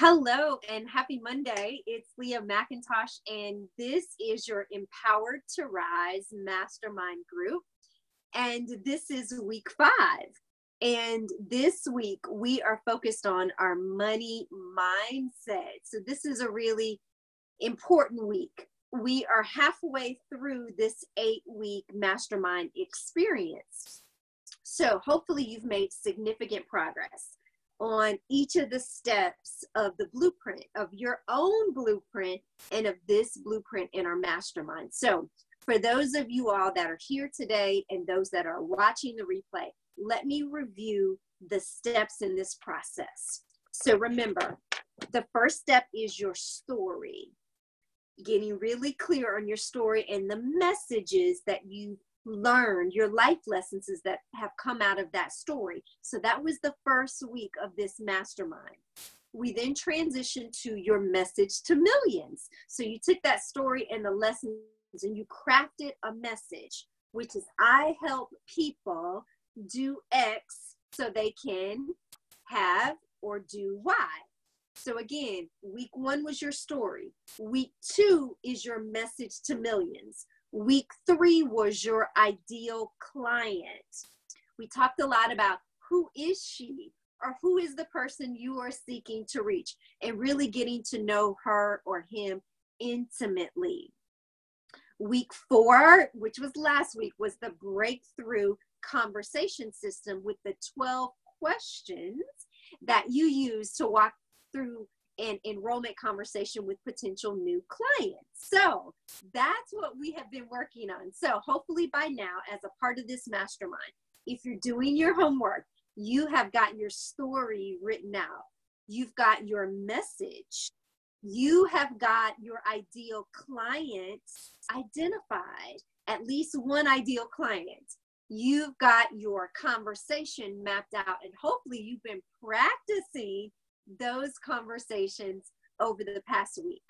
Hello and happy Monday. It's Lia McIntosh, and this is your Empowered to Rise Mastermind group. And this is week five. And this week we are focused on our money mindset. So, this is a really important week. We are halfway through this eight week mastermind experience. So, hopefully, you've made significant progress on each of the steps of the blueprint of your own blueprint and of this blueprint in our mastermind. So, for those of you all that are here today and those that are watching the replay, let me review the steps in this process. So, remember, the first step is your story. Getting really clear on your story and the messages that you learned, your life lessons that have come out of that story. So that was the first week of this mastermind. We then transitioned to your message to millions. So you took that story and the lessons and you crafted a message, which is I help people do X so they can have or do Y. So again, week one was your story. Week two is your message to millions. Week three was your ideal client. We talked a lot about who is she or who is the person you are seeking to reach and really getting to know her or him intimately. Week four, which was last week, was the breakthrough conversation system with the 12 questions that you use to walk through and enrollment conversation with potential new clients. So that's what we have been working on. So hopefully by now, as a part of this mastermind, if you're doing your homework, you have got your story written out. You've got your message. You have got your ideal client identified, at least one ideal client. You've got your conversation mapped out, and hopefully, you've been practicing those conversations over the past week.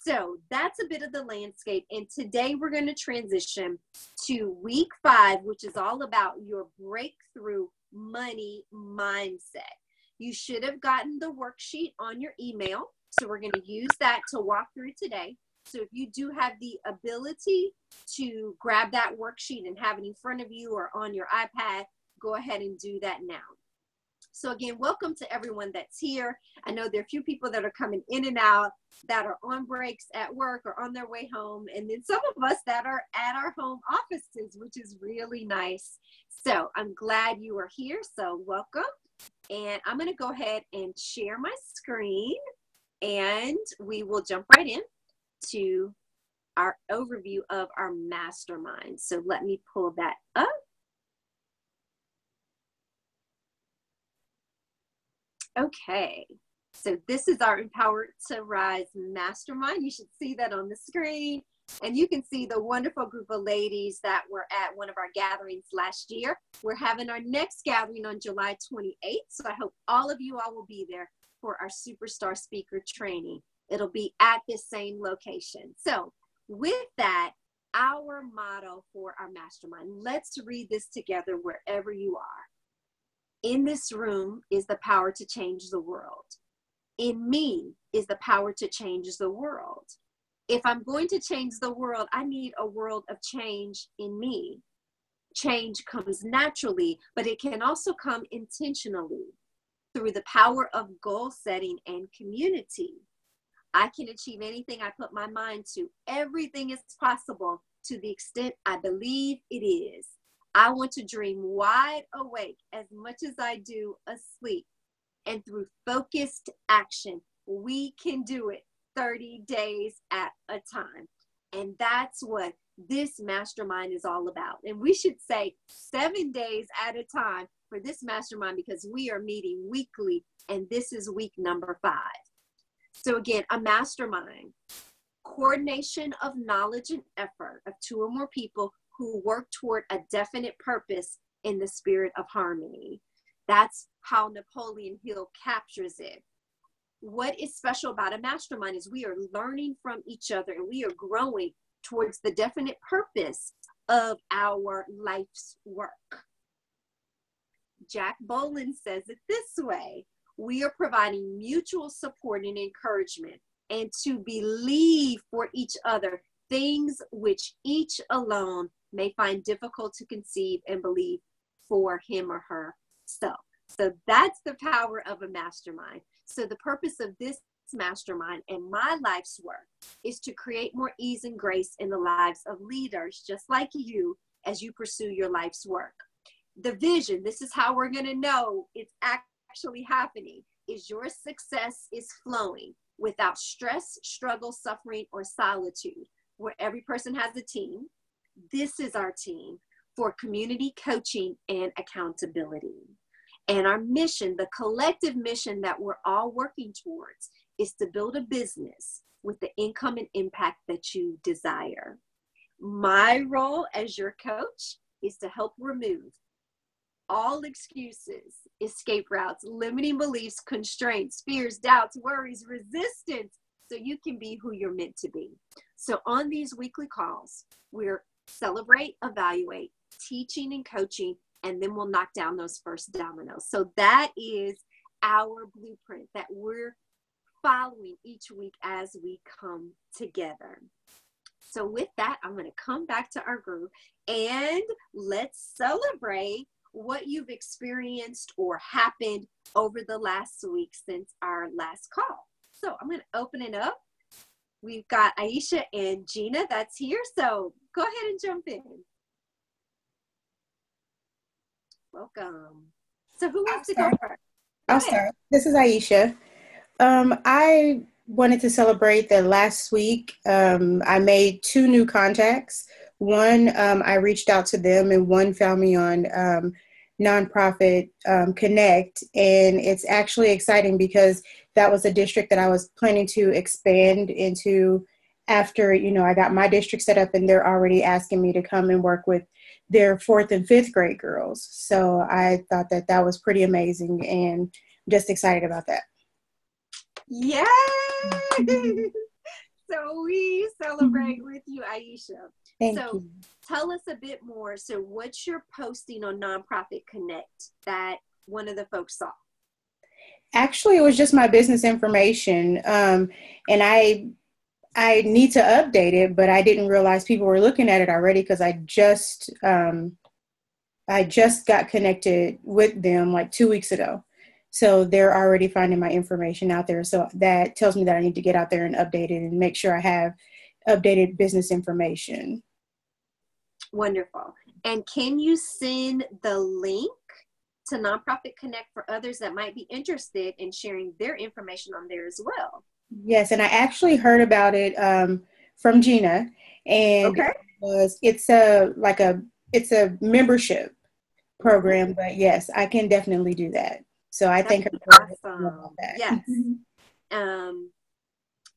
So that's a bit of the landscape. And today we're going to transition to week five, which is all about your breakthrough money mindset. You should have gotten the worksheet on your email. So we're going to use that to walk through today. So if you do have the ability to grab that worksheet and have it in front of you or on your iPad, go ahead and do that now. So again, welcome to everyone that's here. I know there are a few people that are coming in and out that are on breaks at work or on their way home. And then some of us that are at our home offices, which is really nice. So I'm glad you are here. So welcome. And I'm going to go ahead and share my screen and we will jump right in to our overview of our mastermind. So let me pull that up. Okay, so this is our Empowered to Rise Mastermind. You should see that on the screen. And you can see the wonderful group of ladies that were at one of our gatherings last year. We're having our next gathering on July 28th. So I hope all of you all will be there for our superstar speaker training. It'll be at the same location. So, with that, our motto for our mastermind, let's read this together wherever you are. In this room is the power to change the world. In me is the power to change the world. If I'm going to change the world, I need a world of change in me. Change comes naturally, but it can also come intentionally through the power of goal setting and community. I can achieve anything I put my mind to. Everything is possible to the extent I believe it is. I want to dream wide awake as much as I do asleep. And through focused action, we can do it 30 days at a time. And that's what this mastermind is all about. And we should say seven days at a time for this mastermind because we are meeting weekly, and this is week number five. So, again, a mastermind, coordination of knowledge and effort of two or more people who work toward a definite purpose in the spirit of harmony. That's how Napoleon Hill captures it. What is special about a mastermind is we are learning from each other and we are growing towards the definite purpose of our life's work. Jack Boland says it this way we are providing mutual support and encouragement and to believe for each other things which each alone may find difficult to conceive and believe for him or her herself. So that's the power of a mastermind. So the purpose of this mastermind and my life's work is to create more ease and grace in the lives of leaders just like you as you pursue your life's work. The vision, this is how we're going to know it's actually happening, is your success is flowing without stress, struggle, suffering, or solitude, where every person has a team. This is our team for community coaching and accountability. And our mission, the collective mission that we're all working towards, is to build a business with the income and impact that you desire. My role as your coach is to help remove all excuses, escape routes, limiting beliefs, constraints, fears, doubts, worries, resistance, so you can be who you're meant to be. So, on these weekly calls, we're celebrate, evaluate, teaching, and coaching, and then we'll knock down those first dominoes. So, that is our blueprint that we're following each week as we come together. So, with that, I'm going to come back to our group and let's celebrate what you've experienced or happened over the last week since our last call. So I'm going to open it up. We've got Aisha and Gina that's here. So go ahead and jump in. Welcome. So who wants I'll to start. go first? Go I'll start. This is Aisha. Um, I wanted to celebrate that last week. Um, I made two new contacts. One, um, I reached out to them, and one found me on um, nonprofit um, connect and it's actually exciting because that was a district that i was planning to expand into after you know i got my district set up and they're already asking me to come and work with their fourth and fifth grade girls so i thought that that was pretty amazing and just excited about that yay so we celebrate with you aisha Thank so you. tell us a bit more. So what's your posting on Nonprofit Connect that one of the folks saw? Actually, it was just my business information, um, and I I need to update it, but I didn't realize people were looking at it already because I just um, I just got connected with them like two weeks ago. So they're already finding my information out there. So that tells me that I need to get out there and update it and make sure I have updated business information. Wonderful. And can you send the link to Nonprofit Connect for others that might be interested in sharing their information on there as well? Yes, and I actually heard about it um, from Gina, and okay. it was it's a like a it's a membership program, but yes, I can definitely do that. So I think awesome. Yes. um,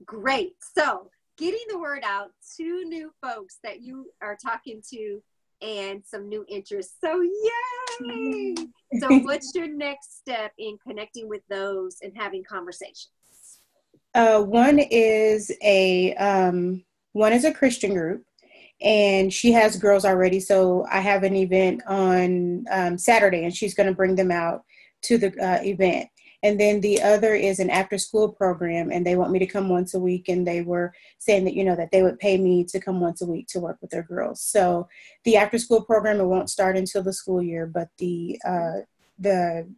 great. So getting the word out to new folks that you are talking to and some new interests. So, yay! so, what's your next step in connecting with those and having conversations? Uh, one is a um, one is a Christian group, and she has girls already. So I have an event on um, Saturday, and she's going to bring them out to the uh, event. And then the other is an after school program, and they want me to come once a week. And they were saying that, you know, that they would pay me to come once a week to work with their girls. So the after school program, it won't start until the school year, but the, uh, the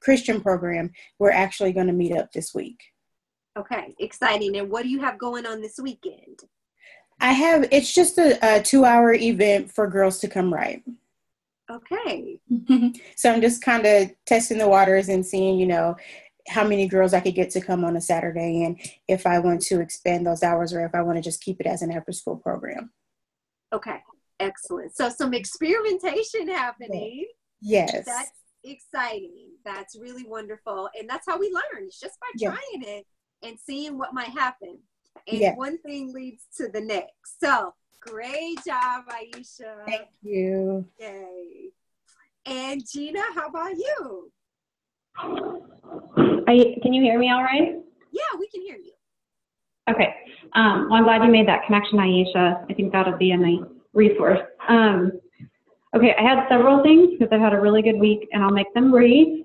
Christian program, we're actually going to meet up this week. Okay, exciting. And what do you have going on this weekend? I have, it's just a, a two hour event for girls to come right. Okay. so I'm just kind of testing the waters and seeing, you know, how many girls I could get to come on a Saturday and if I want to expand those hours or if I want to just keep it as an after school program. Okay. Excellent. So some experimentation happening. Yes. That's exciting. That's really wonderful. And that's how we learn. It's just by trying it and seeing what might happen. And yes. one thing leads to the next. So Great job, Aisha. Thank you. Yay. And Gina, how about you? Are you, can you hear me all right? Yeah, we can hear you. Okay. Um, well, I'm glad you made that connection, Aisha. I think that'll be a nice resource. Um, okay, I had several things because I've had a really good week, and I'll make them brief.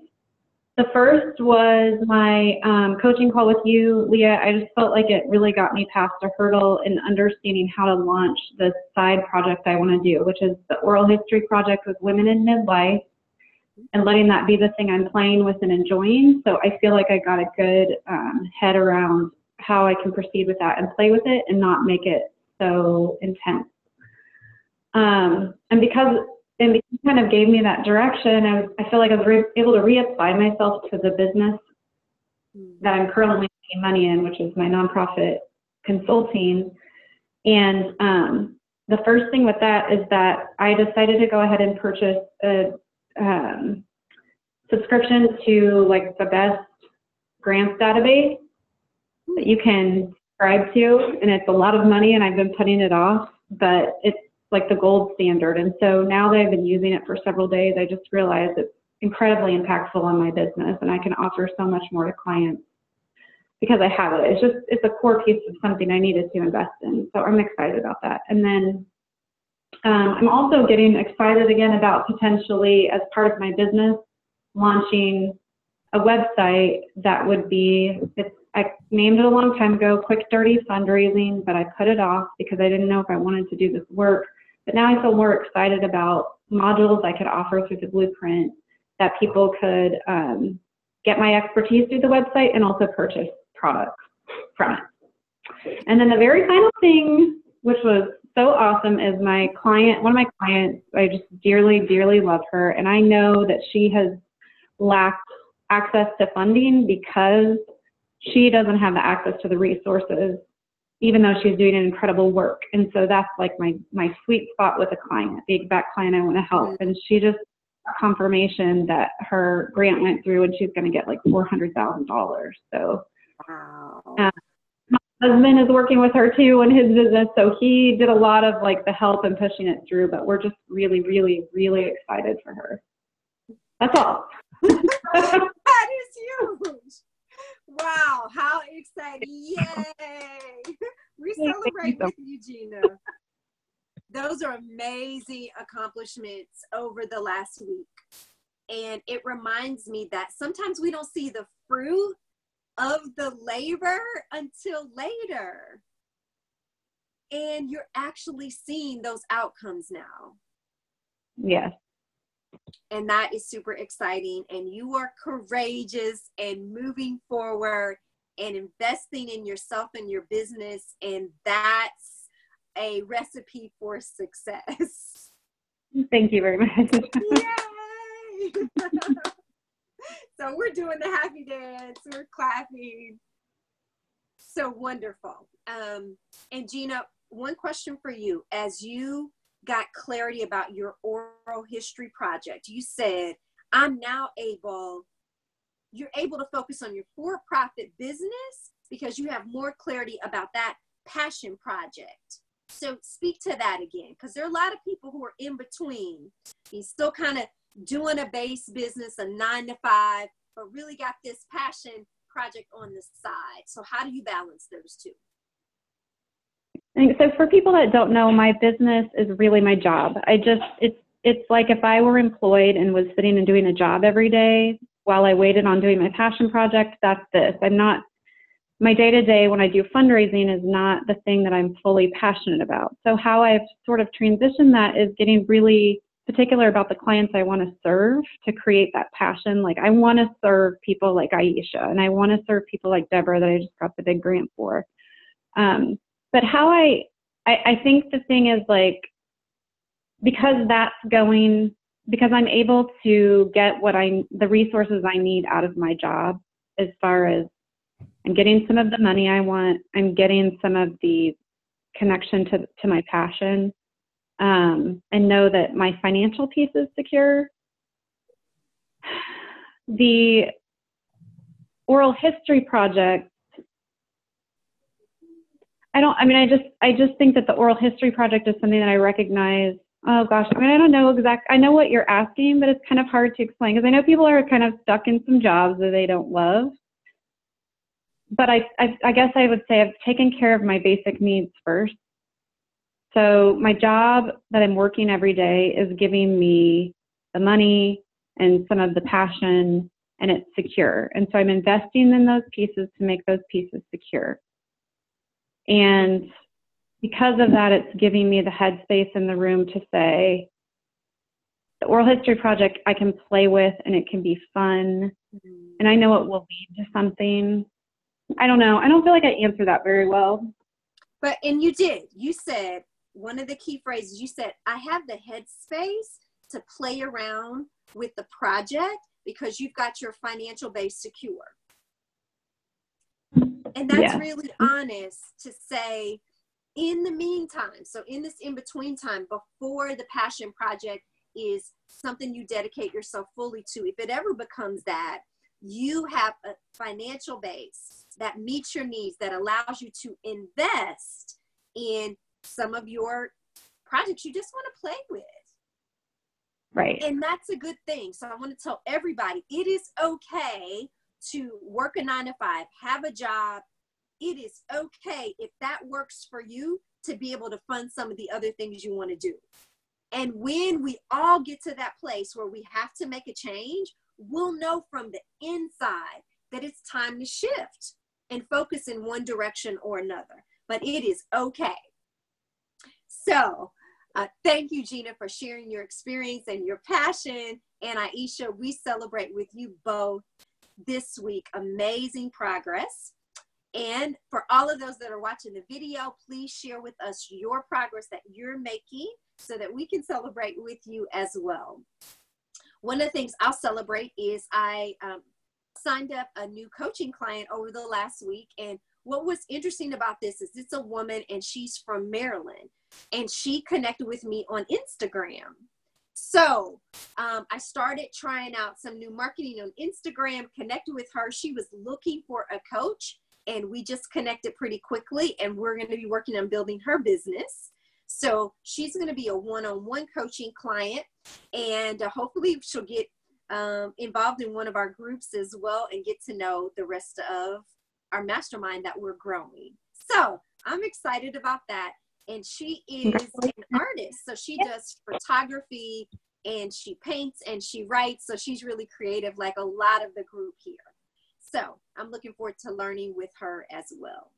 The first was my um, coaching call with you, Lia. I just felt like it really got me past a hurdle in understanding how to launch the side project I want to do, which is the oral history project with women in midlife and letting that be the thing I'm playing with and enjoying. So I feel like I got a good um, head around how I can proceed with that and play with it and not make it so intense. Um, and because and because kind of gave me that direction, I, was, I feel like I was re- able to reapply myself to the business that I'm currently making money in, which is my nonprofit consulting. And um, the first thing with that is that I decided to go ahead and purchase a um, subscription to like the best grants database that you can subscribe to, and it's a lot of money, and I've been putting it off, but it's like the gold standard. And so now that I've been using it for several days, I just realized it's incredibly impactful on my business, and I can offer so much more to clients because I have it. It's just it's a core piece of something I needed to invest in. So I'm excited about that. And then um, I'm also getting excited again about potentially, as part of my business, launching a website that would be, it's, I named it a long time ago, Quick Dirty Fundraising, but I put it off because I didn't know if I wanted to do this work. But now I feel more excited about modules I could offer through the blueprint that people could um, get my expertise through the website and also purchase products from it. And then the very final thing, which was so awesome, is my client, one of my clients, I just dearly, dearly love her. And I know that she has lacked access to funding because she doesn't have the access to the resources even though she's doing an incredible work. And so that's like my my sweet spot with a client, the exact client I want to help. Mm-hmm. And she just confirmation that her grant went through and she's going to get like four hundred thousand dollars. So. Wow. Uh, my husband is working with her too in his business, so he did a lot of like the help and pushing it through. But we're just really, really, really excited for her. That's all. that is huge. Wow, how exciting. Yay. We celebrate with you, Gina. Those are amazing accomplishments over the last week. And it reminds me that sometimes we don't see the fruit of the labor until later. And you're actually seeing those outcomes now. Yes and that is super exciting. And you are courageous and moving forward and investing in yourself and your business. And that's a recipe for success. Thank you very much. Yay! so we're doing the happy dance. We're clapping. So wonderful. Um, and gina one question for you. As you got clarity about your oral history project. You said, I'm now able, you're able to focus on your for profit business because you have more clarity about that passion project. So speak to that again, because there are a lot of people who are in between. He's still kind of doing a base business, a nine to five, but really got this passion project on the side. So how do you balance those two? So for people that don't know, my business is really my job. I just it's it's like if I were employed and was sitting and doing a job every day while I waited on doing my passion project, that's this. I'm not my day to day when I do fundraising is not the thing that I'm fully passionate about. So how I've sort of transitioned that is getting really particular about the clients I want to serve to create that passion. Like I want to serve people like Aisha and I want to serve people like Deborah that I just got the big grant for. Um, but how I, I, I think the thing is like, because that's going, because I'm able to get what I, the resources I need out of my job as far as I'm getting some of the money I want, I'm getting some of the connection to, to my passion, um, and know that my financial piece is secure. The oral history project I don't, I mean, I just, I just think that the oral history project is something that I recognize. Oh gosh, I mean, I don't know exact, I know what you're asking, but it's kind of hard to explain because I know people are kind of stuck in some jobs that they don't love. But I, I, I guess I would say I've taken care of my basic needs first. So my job that I'm working every day is giving me the money and some of the passion and it's secure. And so I'm investing in those pieces to make those pieces secure. And because of that, it's giving me the headspace in the room to say, the oral history project I can play with and it can be fun. Mm-hmm. And I know it will lead to something. I don't know. I don't feel like I answered that very well. But, and you did. You said one of the key phrases, you said, I have the headspace to play around with the project because you've got your financial base secure. And that's yeah. really honest to say, in the meantime, so in this in between time, before the passion project is something you dedicate yourself fully to, if it ever becomes that, you have a financial base that meets your needs, that allows you to invest in some of your projects you just want to play with. Right. And that's a good thing. So I want to tell everybody it is okay to work a nine to five, have a job. It is okay if that works for you to be able to fund some of the other things you want to do. And when we all get to that place where we have to make a change, we'll know from the inside that it's time to shift and focus in one direction or another. But it is okay. So, uh, thank you, Gina, for sharing your experience and your passion. And Aisha, we celebrate with you both this week. Amazing progress. And for all of those that are watching the video, please share with us your progress that you're making so that we can celebrate with you as well. One of the things I'll celebrate is I um, signed up a new coaching client over the last week. And what was interesting about this is it's a woman and she's from Maryland and she connected with me on Instagram. So um, I started trying out some new marketing on Instagram, connected with her. She was looking for a coach, and we just connected pretty quickly. And we're going to be working on building her business. So she's going to be a one on one coaching client, and uh, hopefully she'll get um, involved in one of our groups as well and get to know the rest of our mastermind that we're growing. So I'm excited about that and she is an artist. So she does photography and she paints and she writes. So she's really creative, like a lot of the group here. So I'm looking forward to learning with her as well.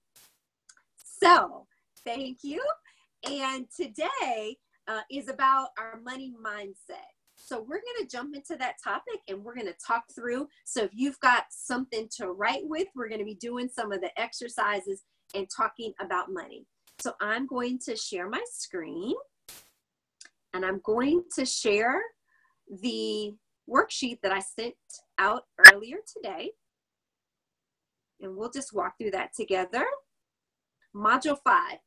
So thank you. And today uh, is about our money mindset. So we're going to jump into that topic and we're going to talk through. So if you've got something to write with, we're going to be doing some of the exercises and talking about money. So I'm going to share my screen and I'm going to share the worksheet that I sent out earlier today. And we'll just walk through that together. Module five,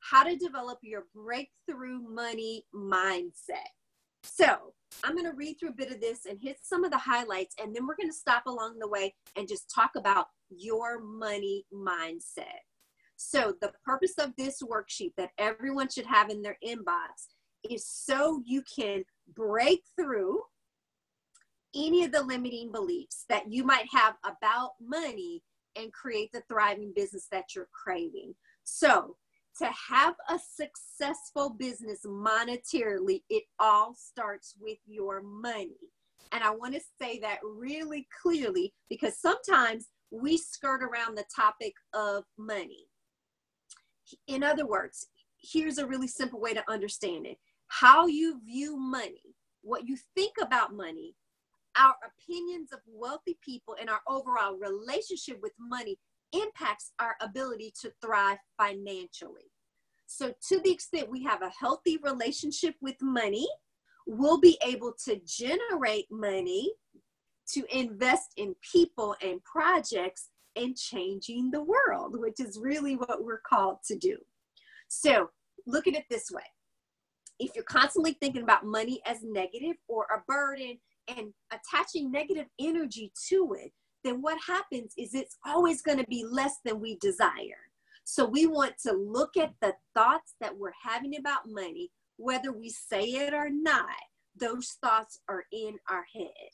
how to develop your breakthrough money mindset. So I'm going to read through a bit of this and hit some of the highlights, and then we're going to stop along the way and just talk about your money mindset. So the purpose of this worksheet that everyone should have in their inbox is so you can break through any of the limiting beliefs that you might have about money and create the thriving business that you're craving. So, to have a successful business monetarily, it all starts with your money. And I want to say that really clearly because sometimes we skirt around the topic of money in other words, here's a really simple way to understand it how you view money, what you think about money, our opinions of wealthy people, and our overall relationship with money impacts our ability to thrive financially. So, to the extent we have a healthy relationship with money, we'll be able to generate money to invest in people and projects and changing the world, which is really what we're called to do. So look at it this way. If you're constantly thinking about money as negative or a burden and attaching negative energy to it, then what happens is it's always going to be less than we desire. So we want to look at the thoughts that we're having about money, whether we say it or not, those thoughts are in our head.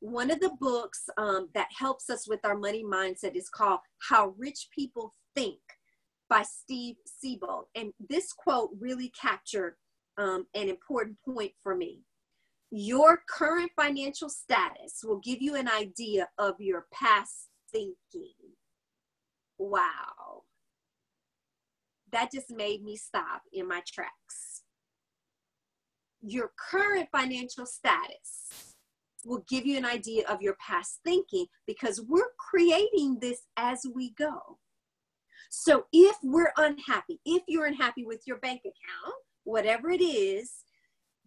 One of the books um, that helps us with our money mindset is called How Rich People Think by Steve Siebold. And this quote really captured um, an important point for me. your current financial status will give you an idea of your past thinking. Wow. That just made me stop in my tracks. Your current financial status will give you an idea of your past thinking because we're creating this as we go. So if we're unhappy, if you're unhappy with your bank account, whatever it is,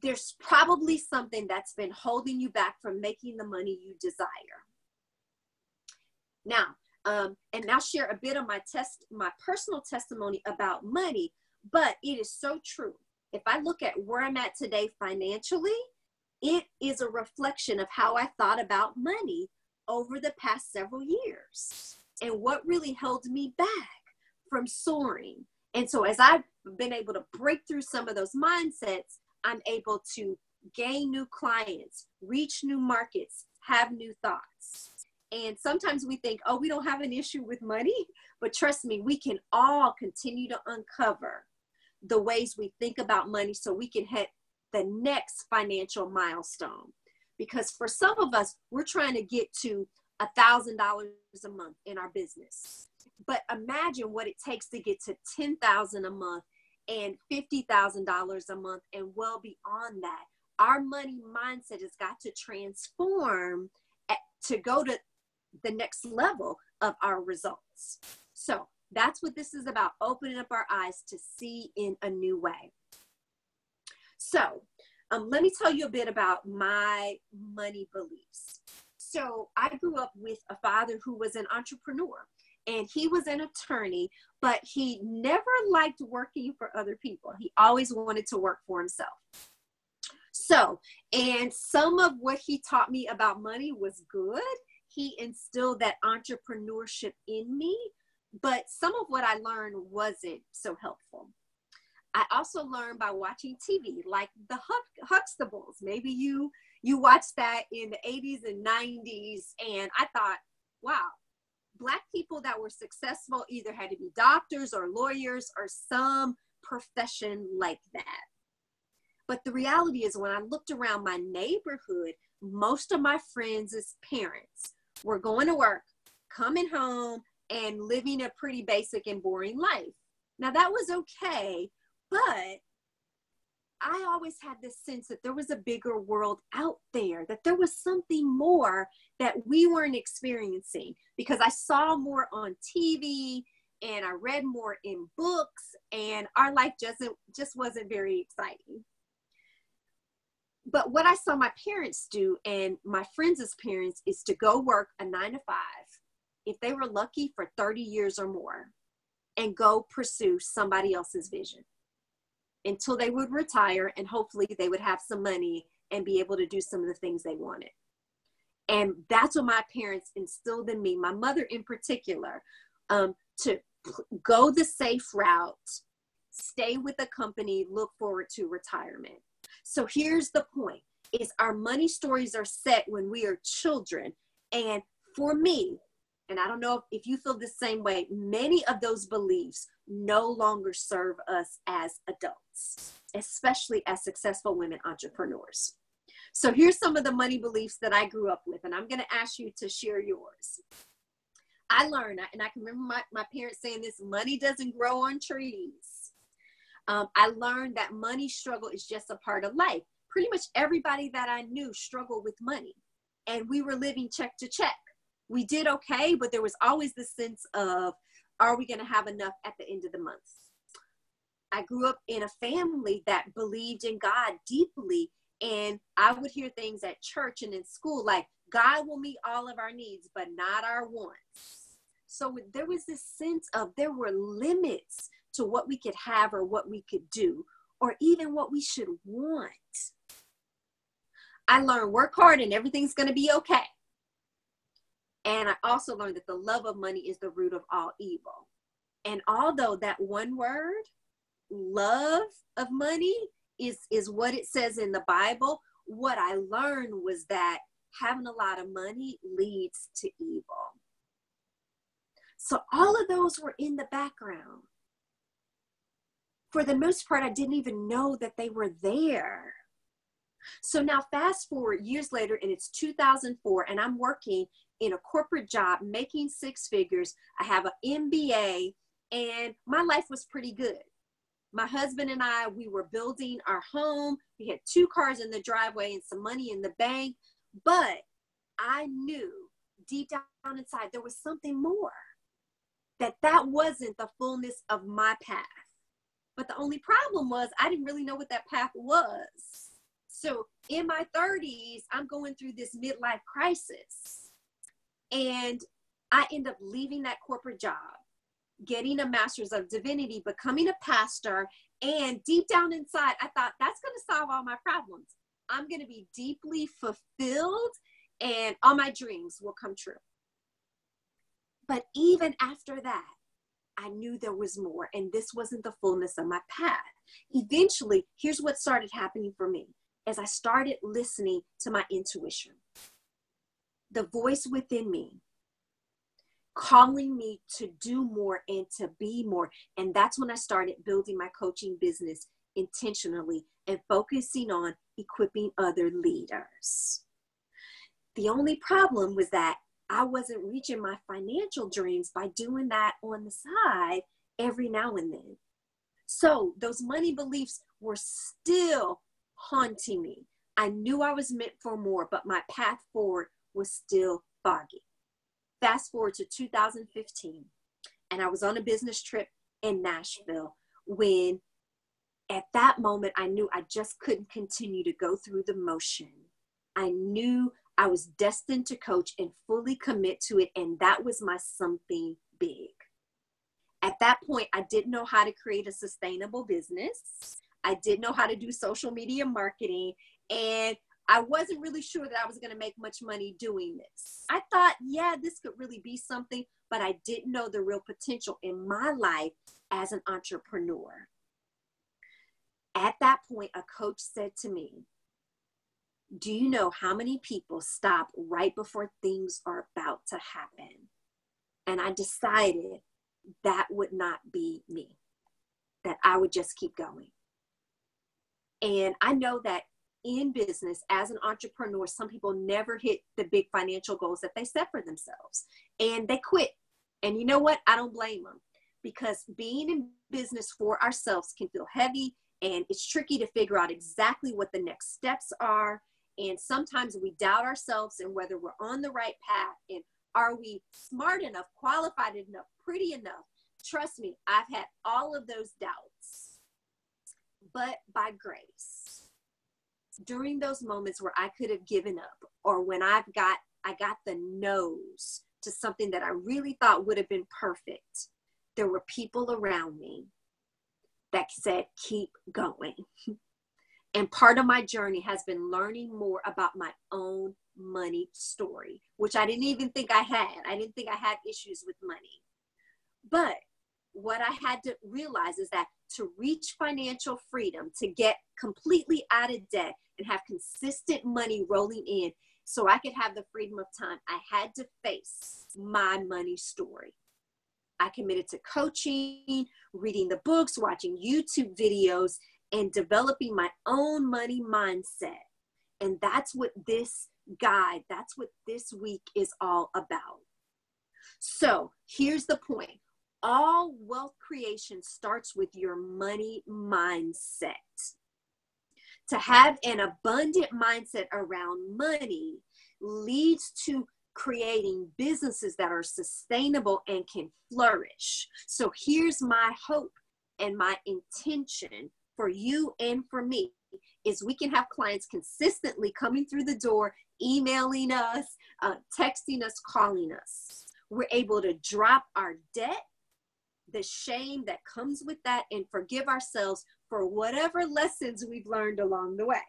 there's probably something that's been holding you back from making the money you desire. Now, um, and I'll share a bit of my test, my personal testimony about money, but it is so true. If I look at where I'm at today financially, it is a reflection of how I thought about money over the past several years and what really held me back from soaring. And so, as I've been able to break through some of those mindsets, I'm able to gain new clients, reach new markets, have new thoughts. And sometimes we think, oh, we don't have an issue with money. But trust me, we can all continue to uncover the ways we think about money so we can hit the next financial milestone. Because for some of us, we're trying to get to a $1,000 a month in our business. But imagine what it takes to get to 10,000 a month and $50,000 a month and well beyond that. Our money mindset has got to transform at, to go to the next level of our results. So that's what this is about opening up our eyes to see in a new way. So, um, let me tell you a bit about my money beliefs. So, I grew up with a father who was an entrepreneur and he was an attorney, but he never liked working for other people. He always wanted to work for himself. So, and some of what he taught me about money was good. He instilled that entrepreneurship in me, but some of what I learned wasn't so helpful. I also learned by watching TV, like the Huxtables. Maybe you you watched that in the 80s and 90s, and I thought, wow, black people that were successful either had to be doctors or lawyers or some profession like that. But the reality is, when I looked around my neighborhood, most of my friends' parents were going to work, coming home, and living a pretty basic and boring life. Now, that was okay, but I always had this sense that there was a bigger world out there, that there was something more that we weren't experiencing because I saw more on TV and I read more in books and our life just, just wasn't very exciting. But what I saw my parents do and my friends' parents is to go work a nine to five, if they were lucky for 30 years or more, and go pursue somebody else's vision until they would retire and hopefully they would have some money and be able to do some of the things they wanted. And that's what my parents instilled in me, my mother in particular, um, to go the safe route, stay with the company, look forward to retirement. So here's the point is our money stories are set when we are children. And for me, and I don't know if you feel the same way, many of those beliefs no longer serve us as adults, especially as successful women entrepreneurs. So here's some of the money beliefs that I grew up with, and I'm going to ask you to share yours. I learned, and I can remember my, my parents saying this money doesn't grow on trees. Um, I learned that money struggle is just a part of life. Pretty much everybody that I knew struggled with money, and we were living check to check. We did okay, but there was always the sense of are we going to have enough at the end of the month? I grew up in a family that believed in God deeply. And I would hear things at church and in school like, God will meet all of our needs, but not our wants. So there was this sense of there were limits to what we could have or what we could do, or even what we should want. I learned work hard and everything's going to be okay. And I also learned that the love of money is the root of all evil. And although that one word, love of money, is, is what it says in the Bible, what I learned was that having a lot of money leads to evil. So all of those were in the background. For the most part, I didn't even know that they were there. So now, fast forward years later, and it's 2004, and I'm working in a corporate job, making six figures. I have an MBA, and my life was pretty good. My husband and I, we were building our home. We had two cars in the driveway and some money in the bank. But I knew deep down inside there was something more, that that wasn't the fullness of my path. But the only problem was I didn't really know what that path was. So in my 30s, I'm going through this midlife crisis. And I end up leaving that corporate job, getting a master's of divinity, becoming a pastor. And deep down inside, I thought that's going to solve all my problems. I'm going to be deeply fulfilled and all my dreams will come true. But even after that, I knew there was more, and this wasn't the fullness of my path. Eventually, here's what started happening for me as I started listening to my intuition. The voice within me calling me to do more and to be more. And that's when I started building my coaching business intentionally and focusing on equipping other leaders. The only problem was that I wasn't reaching my financial dreams by doing that on the side every now and then. So those money beliefs were still haunting me. I knew I was meant for more, but my path forward was still foggy. Fast forward to 2015, and I was on a business trip in Nashville when at that moment I knew I just couldn't continue to go through the motion. I knew I was destined to coach and fully commit to it. And that was my something big. At that point, I didn't know how to create a sustainable business. I didn't know how to do social media marketing. And I wasn't really sure that I was going to make much money doing this. I thought, yeah, this could really be something, but I didn't know the real potential in my life as an entrepreneur. At that point, a coach said to me, do you know how many people stop right before things are about to happen? And I decided that would not be me, that I would just keep going. And I know that in business, as an entrepreneur, some people never hit the big financial goals that they set for themselves and they quit. And you know what? I don't blame them because being in business for ourselves can feel heavy and it's tricky to figure out exactly what the next steps are and sometimes we doubt ourselves and whether we're on the right path and are we smart enough, qualified enough, pretty enough. Trust me, I've had all of those doubts. But by grace, during those moments where I could have given up or when I've got I got the nose to something that I really thought would have been perfect, there were people around me that said, keep going. And part of my journey has been learning more about my own money story, which I didn't even think I had. I didn't think I had issues with money. But what I had to realize is that to reach financial freedom, to get completely out of debt and have consistent money rolling in so I could have the freedom of time, I had to face my money story. I committed to coaching, reading the books, watching YouTube videos, and developing my own money mindset. And that's what this guide, that's what this week is all about. So here's the point all wealth creation starts with your money mindset. To have an abundant mindset around money leads to creating businesses that are sustainable and can flourish. So here's my hope and my intention for you and for me is we can have clients consistently coming through the door, emailing us, uh, texting us, calling us. We're able to drop our debt, the shame that comes with that, and forgive ourselves for whatever lessons we've learned along the way.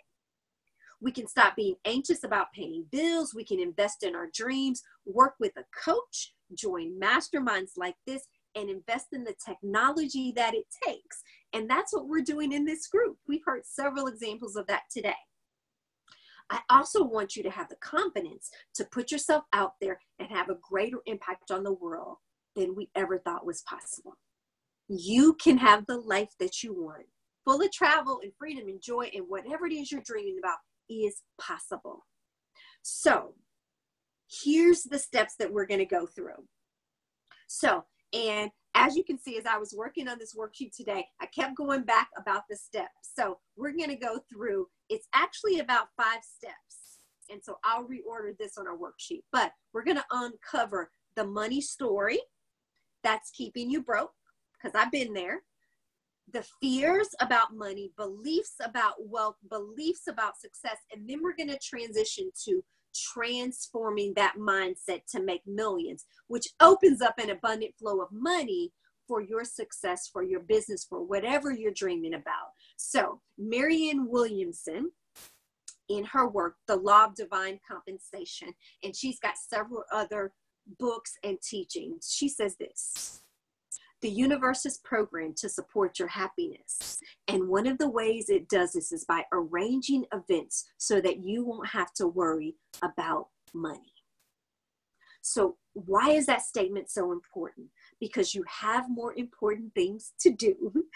We can stop being anxious about paying bills. We can invest in our dreams, work with a coach, join masterminds like this, and invest in the technology that it takes. And that's what we're doing in this group. We've heard several examples of that today. I also want you to have the confidence to put yourself out there and have a greater impact on the world than we ever thought was possible. You can have the life that you want, full of travel and freedom and joy and whatever it is you're dreaming about. is possible. So, here's the steps that we're going to go through. So, and as you can see, as I was working on this worksheet today, I kept going back about the steps. So, we're going to go through, it's actually about five steps. And so, I'll reorder this on our worksheet, but we're going to uncover the money story that's keeping you broke, because I've been there the fears about money, beliefs about wealth, beliefs about success, and then we're going to transition to transforming that mindset to make millions, which opens up an abundant flow of money for your success, for your business, for whatever you're dreaming about. So, Marianne Williamson, in her work, The Law of Divine Compensation, and she's got several other books and teachings, she says this the universe is programmed to support your happiness. And one of the ways it does this is by arranging events so that you won't have to worry about money. So, why is that statement so important? Because you have more important things to do.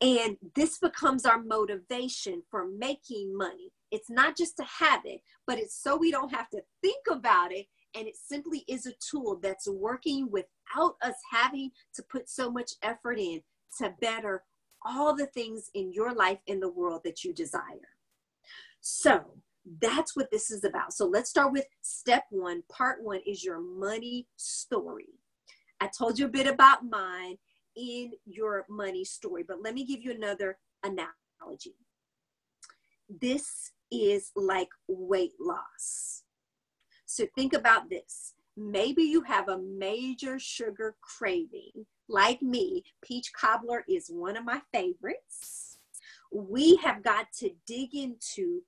And this becomes our motivation for making money. It's not just to have it, but it's so we don't have to think about it and it simply is a tool that's working without us having to put so much effort in to better all the things in your life in the world that you desire. So that's what this is about. So let's start with step one. Part one is your money story. I told you a bit about mine in your money story, but let me give you another analogy. This is like weight loss. So think about this. Maybe you have a major sugar craving. Like me, peach cobbler is one of my favorites. We have got to dig into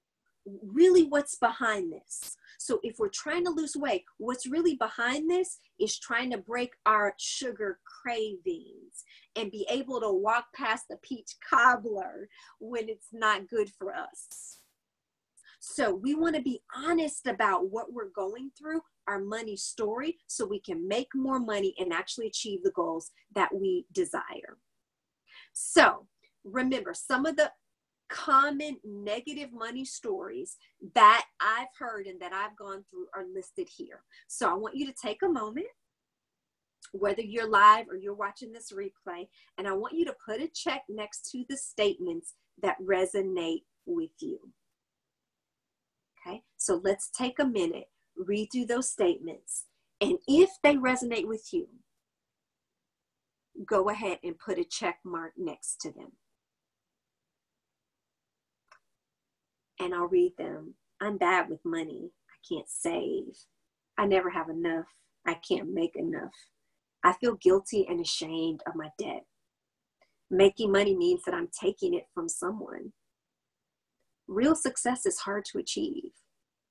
really what's behind this. So if we're trying to lose weight, what's really behind this is trying to break our sugar cravings and be able to walk past the peach cobbler when it's not good for us. So we want to be honest about what we're going through, our money story, so we can make more money and actually achieve the goals that we desire. So remember, some of the common negative money stories that I've heard and that I've gone through are listed here. So I want you to take a moment, whether you're live or you're watching this replay, and I want you to put a check next to the statements that resonate with you. So let's take a minute, read through those statements, and if they resonate with you, go ahead and put a check mark next to them. And I'll read them. I'm bad with money. I can't save. I never have enough. I can't make enough. I feel guilty and ashamed of my debt. Making money means that I'm taking it from someone. Real success is hard to achieve.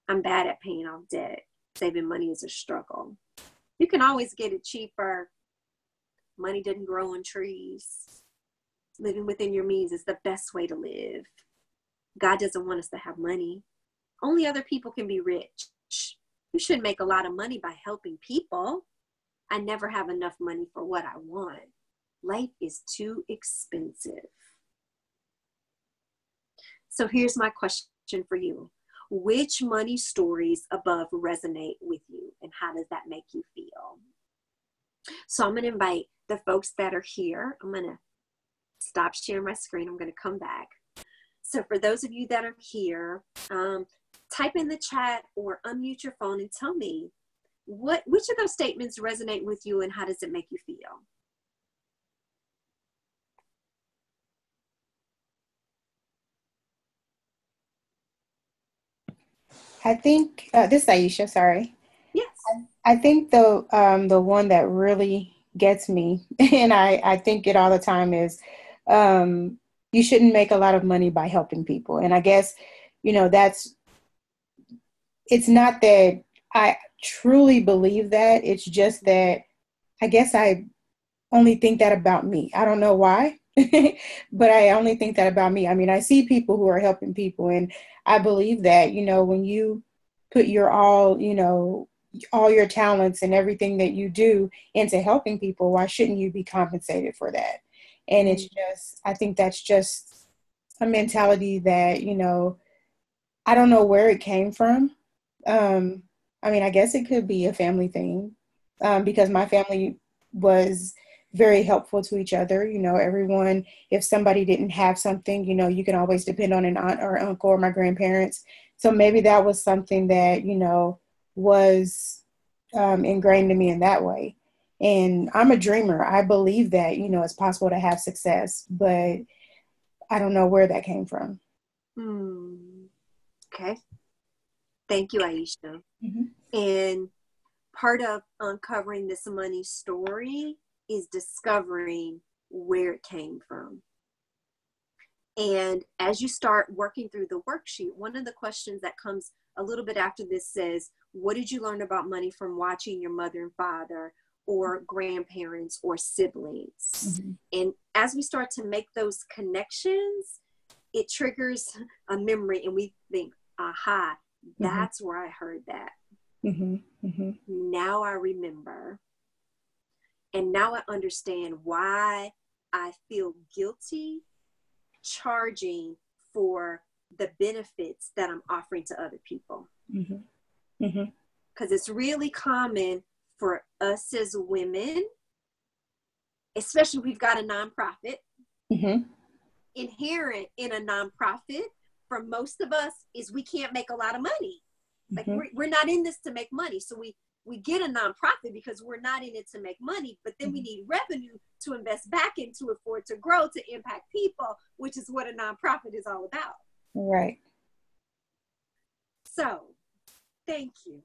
I'm bad at paying off debt. Saving money is a struggle. You can always get it cheaper. Money doesn't grow on trees. Living within your means is the best way to live. God doesn't want us to have money. Only other people can be rich. You should make a lot of money by helping people. I never have enough money for what I want. Life is too expensive. So here's my question for you Which money stories above resonate with you, and how does that make you feel? So I'm going to invite the folks that are here. I'm going to stop sharing my screen. I'm going to come back. So for those of you that are here, um, type in the chat or unmute your phone and tell me what which of those statements resonate with you and how does it make you feel? I think uh, this is Aisha. Sorry. Yes. I, I think the um, the one that really gets me, and I I think it all the time is, um, you shouldn't make a lot of money by helping people. And I guess, you know, that's. It's not that I truly believe that. It's just that I guess I only think that about me. I don't know why. but I only think that about me. I mean, I see people who are helping people, and I believe that, you know, when you put your all, you know, all your talents and everything that you do into helping people, why shouldn't you be compensated for that? And it's mm-hmm. just, I think that's just a mentality that, you know, I don't know where it came from. Um, I mean, I guess it could be a family thing um, because my family was very helpful to each other. You know, everyone, if somebody didn't have something, you know, you can always depend on an aunt or uncle or my grandparents. So maybe that was something that, you know, was um, ingrained in me in that way. And I'm a dreamer. I believe that, you know, it's possible to have success, but I don't know where that came from. Hmm. Okay. Thank you, Aisha. Mm-hmm. And part of uncovering this money story is discovering where it came from. And as you start working through the worksheet, one of the questions that comes a little bit after this says, What did you learn about money from watching your mother and father or grandparents or siblings? Mm-hmm. And as we start to make those connections, it triggers a memory, and we think, Aha, mm-hmm. that's mm-hmm. where I heard that. Mm-hmm. mm-hmm. Now I remember. And now I understand why I feel guilty charging for the benefits that I'm offering to other people. Because mm-hmm. mm-hmm. it's really common for us as women, especially we've got a nonprofit. Mm-hmm. Inherent in a nonprofit for most of us is we can't make a lot of money. Like mm-hmm. we're, we're not in this to make money. So we we get a nonprofit because we're not in it to make money, but then we mm-hmm. need revenue to invest back into it for it to grow to impact people, which is what a nonprofit is all about. Right. So, thank you.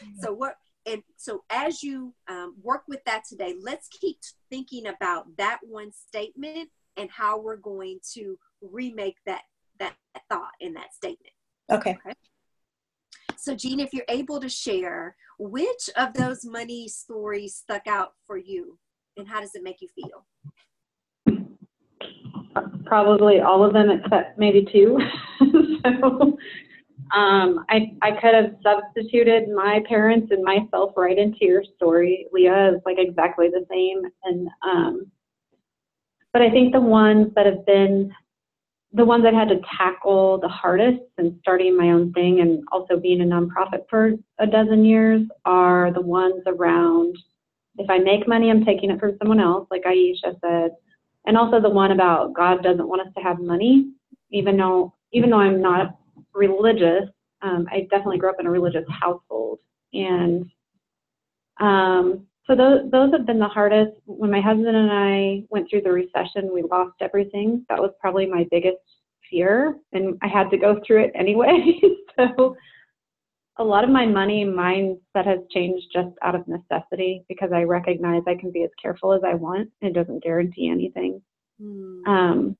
so what and so as you um, work with that today, let's keep thinking about that one statement and how we're going to remake that that thought in that statement. Okay. okay? So, Jean, if you're able to share, which of those money stories stuck out for you and how does it make you feel? Probably all of them except maybe two. so, um, I, I could have substituted my parents and myself right into your story. Lia is like exactly the same. And, um, but I think the ones that have been the ones I had to tackle the hardest and starting my own thing and also being a nonprofit for a dozen years are the ones around if I make money, I'm taking it from someone else, like Aisha said, and also the one about God doesn't want us to have money, even though even though I'm not religious, um, I definitely grew up in a religious household, and um, so those those have been the hardest. When my husband and I went through the recession, we lost everything. That was probably my biggest fear, and I had to go through it anyway. so a lot of my money mindset has changed just out of necessity because I recognize I can be as careful as I want. It doesn't guarantee anything. Mm. Um,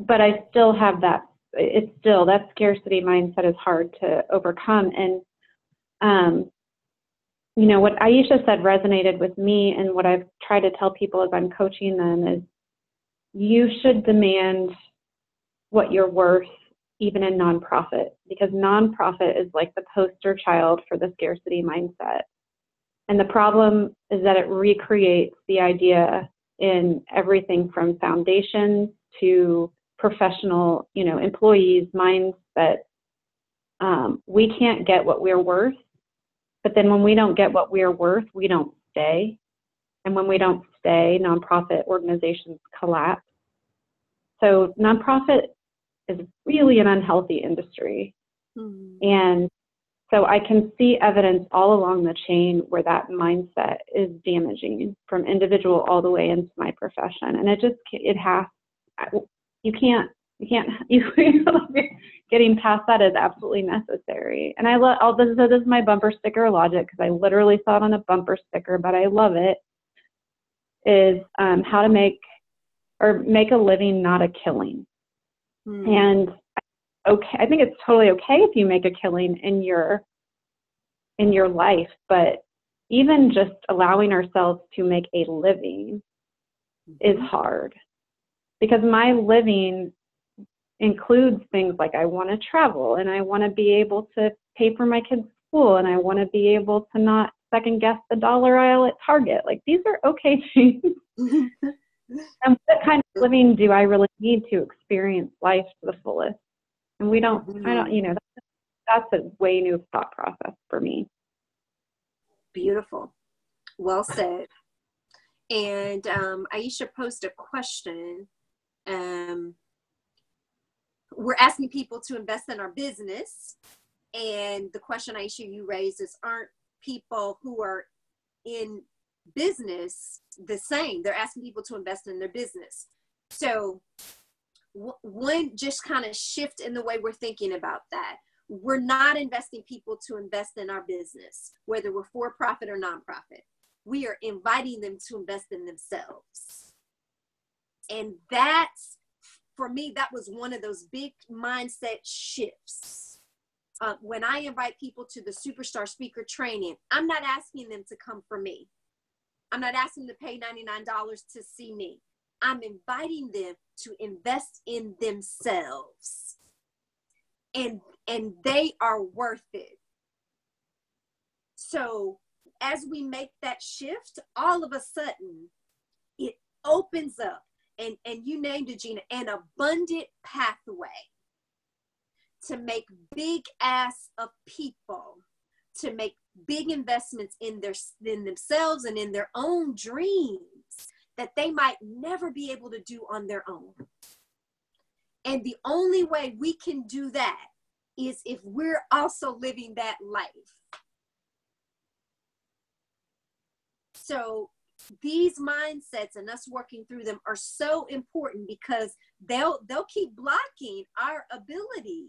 but I still have that. It's still that scarcity mindset is hard to overcome, and um, you know, what Aisha said resonated with me, and what I've tried to tell people as I'm coaching them is you should demand what you're worth, even in nonprofit, because nonprofit is like the poster child for the scarcity mindset. And the problem is that it recreates the idea in everything from foundations to professional, you know, employees' minds that um, we can't get what we're worth but then when we don't get what we're worth, we don't stay. And when we don't stay, nonprofit organizations collapse. So nonprofit is really an unhealthy industry. Mm-hmm. And so I can see evidence all along the chain where that mindset is damaging from individual all the way into my profession. And it just, it has, you can't you can't you getting past that is absolutely necessary and i love all this so this is my bumper sticker logic because i literally saw it on a bumper sticker but i love it is um, how to make or make a living not a killing hmm. and okay i think it's totally okay if you make a killing in your in your life but even just allowing ourselves to make a living mm-hmm. is hard because my living includes things like I want to travel and I want to be able to pay for my kids' school and I want to be able to not second guess the dollar aisle at Target. Like these are okay things. and what kind of living do I really need to experience life to the fullest? And we don't. I don't, you know, that's, that's a way new thought process for me. Beautiful. Well said. And um, Aisha posed a question. Um, we're asking people to invest in our business. And the question, I Aisha, you raised is aren't people who are in business the same? They're asking people to invest in their business. So, one just kind of shift in the way we're thinking about that. We're not investing people to invest in our business, whether we're for profit or nonprofit. We are inviting them to invest in themselves. And that's, for me, that was one of those big mindset shifts. Uh, when I invite people to the superstar speaker training, I'm not asking them to come for me. I'm not asking them to pay $99 to see me. I'm inviting them to invest in themselves. And and they are worth it. So as we make that shift, all of a sudden it opens up and, and you named it, Gina, an abundant pathway to make big ass of people, to make big investments in their in themselves and in their own dreams that they might never be able to do on their own. And the only way we can do that is if we're also living that life. So these mindsets and us working through them are so important because they'll they'll keep blocking our ability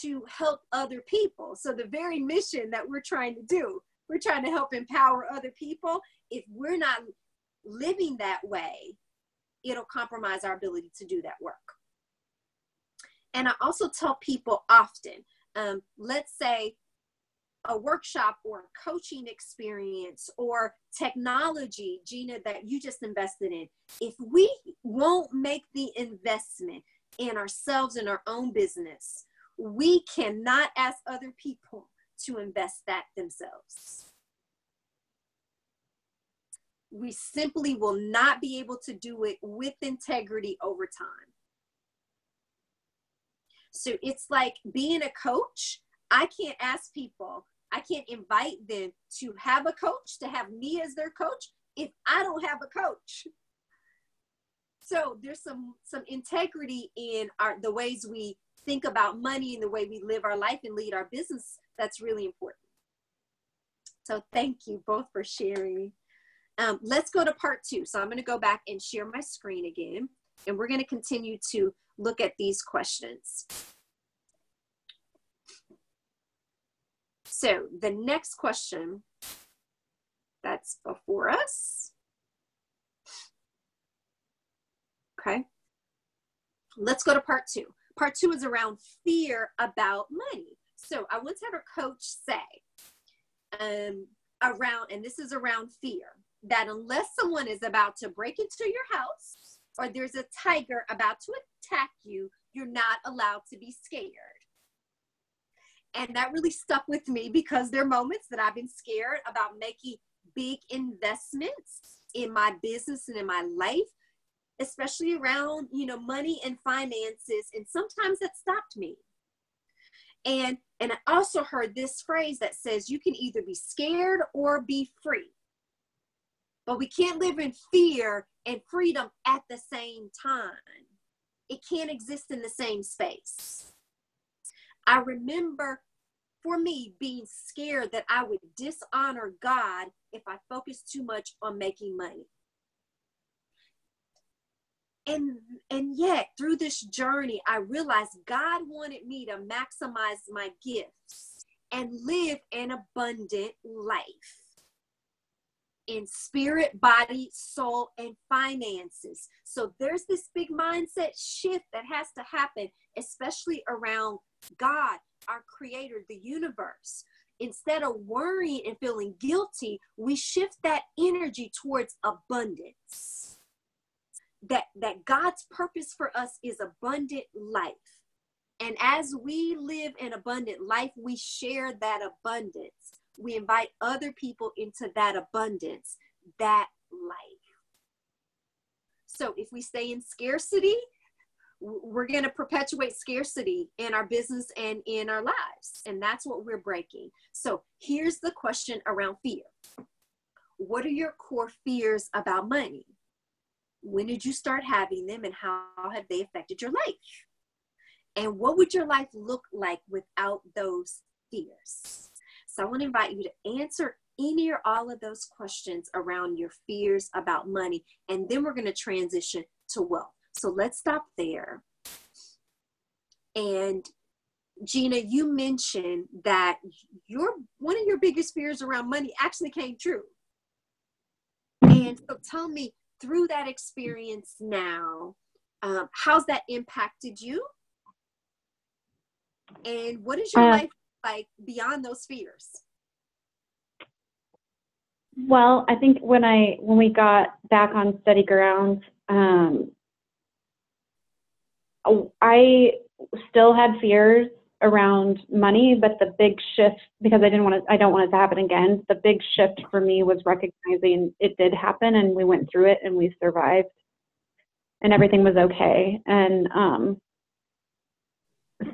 to help other people. So the very mission that we're trying to do, we're trying to help empower other people. If we're not living that way, it'll compromise our ability to do that work. And I also tell people often, um, let's say a workshop or coaching experience or technology, Gina, that you just invested in, if we won't make the investment in ourselves and our own business, we cannot ask other people to invest that themselves. We simply will not be able to do it with integrity over time. So it's like being a coach. I can't ask people, I can't invite them to have a coach, to have me as their coach, if I don't have a coach. So there's some some integrity in our the ways we think about money and the way we live our life and lead our business. That's really important. So thank you both for sharing. Um, let's go to part two. So I'm going to go back and share my screen again, and we're going to continue to look at these questions. So the next question that's before us. Okay. Let's go to part two. Part two is around fear about money. So I once had a coach say um, around, and this is around fear, that unless someone is about to break into your house or there's a tiger about to attack you, you're not allowed to be scared. And that really stuck with me because there are moments that I've been scared about making big investments in my business and in my life, especially around, you know, money and finances. And sometimes that stopped me. And and I also heard this phrase that says you can either be scared or be free. But we can't live in fear and freedom at the same time. It can't exist in the same space. I remember for me being scared that I would dishonor God if I focused too much on making money. And and yet through this journey I realized God wanted me to maximize my gifts and live an abundant life in spirit, body, soul, and finances. So there's this big mindset shift that has to happen, especially around God, our creator, the universe. Instead of worrying and feeling guilty, we shift that energy towards abundance. That, that God's purpose for us is abundant life. And as we live an abundant life, we share that abundance we invite other people into that abundance, that life. So if we stay in scarcity, we're going to perpetuate scarcity in our business and in our lives. And that's what we're breaking. So here's the question around fear What are your core fears about money? When did you start having them and how have they affected your life? And what would your life look like without those fears? So I want to invite you to answer any or all of those questions around your fears about money. And then we're going to transition to wealth. So let's stop there. And Gina, you mentioned that your one of your biggest fears around money actually came true. And so tell me through that experience now, um, how's that impacted you? And what is your uh, life like beyond those fears? Well, I think when I when we got back on steady ground, um, I still had fears around money, but the big shift because I didn't want to I don't want it to happen again. The big shift for me was recognizing it did happen and we went through it and we survived and everything was okay. And um,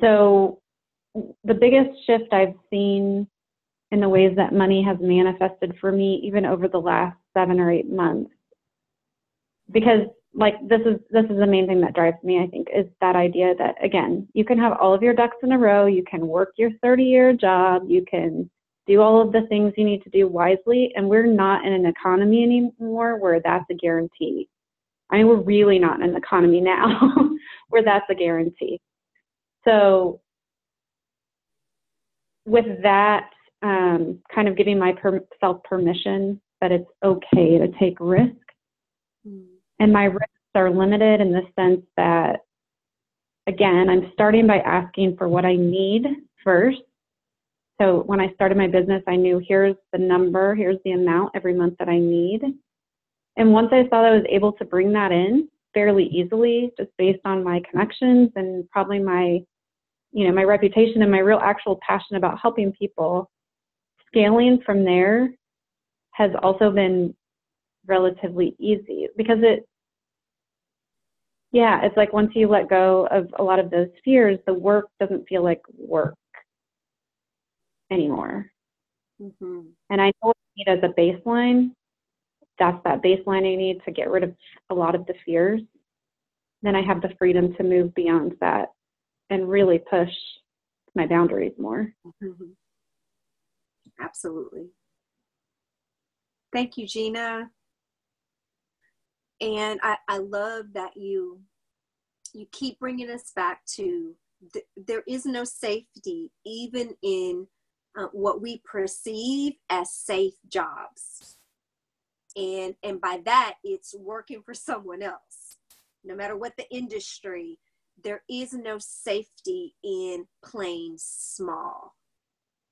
so the biggest shift I've seen in the ways that money has manifested for me even over the last seven or eight months because like this is this is the main thing that drives me i think is that idea that again you can have all of your ducks in a row you can work your 30 year job you can do all of the things you need to do wisely and we're not in an economy anymore where that's a guarantee i mean we're really not in an economy now where that's a guarantee so with that um, kind of giving myself permission that it's okay to take risk. And my risks are limited in the sense that, again, I'm starting by asking for what I need first. So when I started my business, I knew here's the number, here's the amount every month that I need. And once I saw that I was able to bring that in fairly easily, just based on my connections and probably my, you know, my reputation and my real actual passion about helping people, scaling from there has also been relatively easy because it yeah it's like once you let go of a lot of those fears the work doesn't feel like work anymore mm-hmm. and i know what i need as a baseline that's that baseline i need to get rid of a lot of the fears then i have the freedom to move beyond that and really push my boundaries more mm-hmm. Absolutely. Thank you, Gina. And I, I love that you you keep bringing us back to th- there is no safety even in uh, what we perceive as safe jobs. And and by that it's working for someone else. No matter what the industry there is no safety in playing small.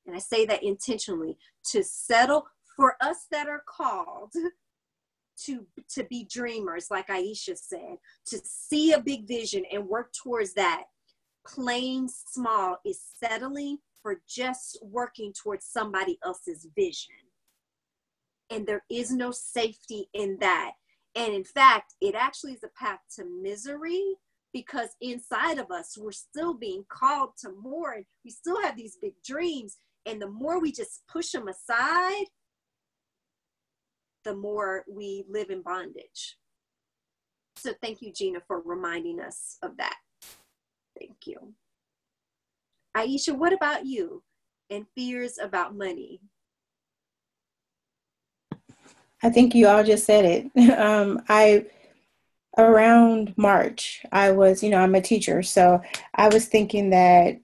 And I say that intentionally, to settle for us that are called to to be dreamers like aisha said to see a big vision and work towards that. Playing small is settling for just working towards somebody else's vision. And there is no safety in that. And in fact it actually is a path to misery because inside of us we're still being called to more and we still have these big dreams. And the more we just push them aside, the more we live in bondage. So thank you, Gina, for reminding us of that. Thank you. Aisha, what about you and fears about money? I think you all just said it. Um, I around March, I was, you know, I'm a teacher, so I was thinking that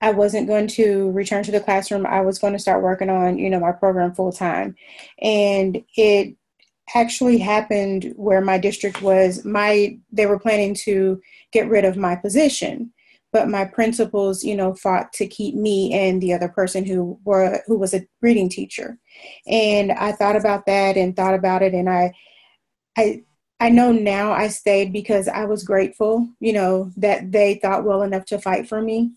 I wasn't going to return to the classroom. I was going to start working on, you know, my program full time. And it actually happened where my district was my they were planning to get rid of my position but my principals you know fought to keep me and the other person who were who was a reading teacher and i thought about that and thought about it and i i I know now I stayed because I was grateful, you know, that they thought well enough to fight for me.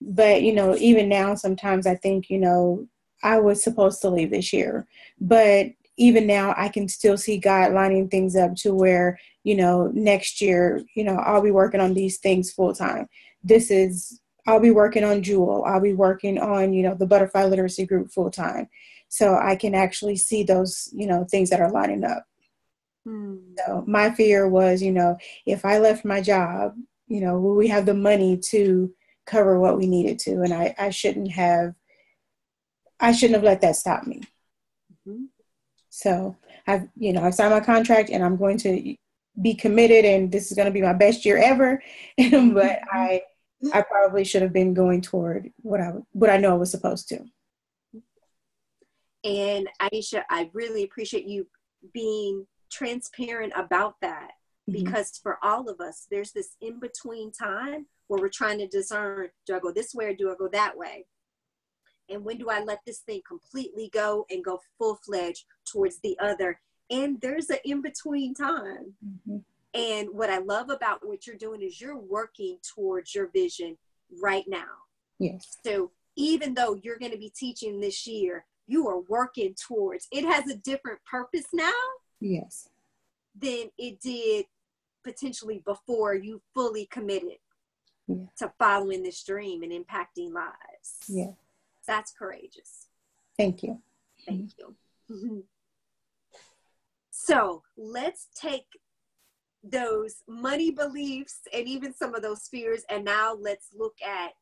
But, you know, even now, sometimes I think, you know, I was supposed to leave this year. But even now I can still see God lining things up to where, you know, next year, you know, I'll be working on these things full time. This is, I'll be working on Jewel. I'll be working on, you know, the Butterfly Literacy Group full time. So I can actually see those, you know, things that are lining up. Hmm. So my fear was, you know, if I left my job, you know, will we have the money to cover what we needed to? And I, I shouldn't have, I shouldn't have let that stop me. Mm-hmm. So I've, you know, I've signed my contract and I'm going to be committed and this is going to be my best year ever. but mm-hmm. I, I probably should have been going toward what I, what I know I was supposed to. And Aisha, I really appreciate you being transparent about that mm-hmm. because for all of us, there's this in between time where we're trying to discern do I go this way or do I go that way? And when do I let this thing completely go and go full fledged towards the other? And there's an in between time. Mm-hmm. And what I love about what you're doing is you're working towards your vision right now. Yes. So even though you're going to be teaching this year, you are working towards it has a different purpose now yes. than it did potentially before you fully committed yeah. to following this dream and impacting lives. Yeah. That's courageous. Thank you. Thank you. So let's take those money beliefs and even some of those fears and now let's look at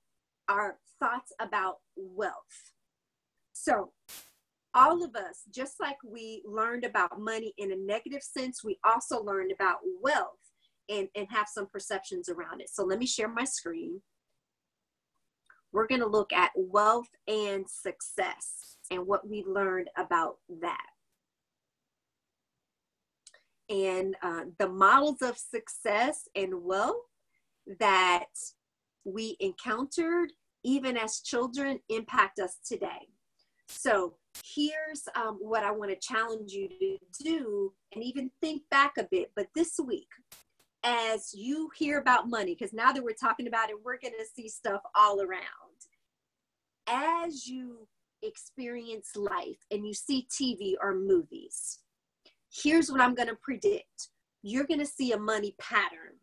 our thoughts about wealth. So all of us, just like we learned about money in a negative sense, we also learned about wealth and, and have some perceptions around it. So let me share my screen. We're going to look at wealth and success and what we learned about that. And uh, the models of success and wealth that we encountered even as children impact us today. So here's um, what I want to challenge you to do and even think back a bit. But this week, as you hear about money, because now that we're talking about it, we're going to see stuff all around. As you experience life and you see TV or movies, here's what I'm going to predict you're going to see a money pattern.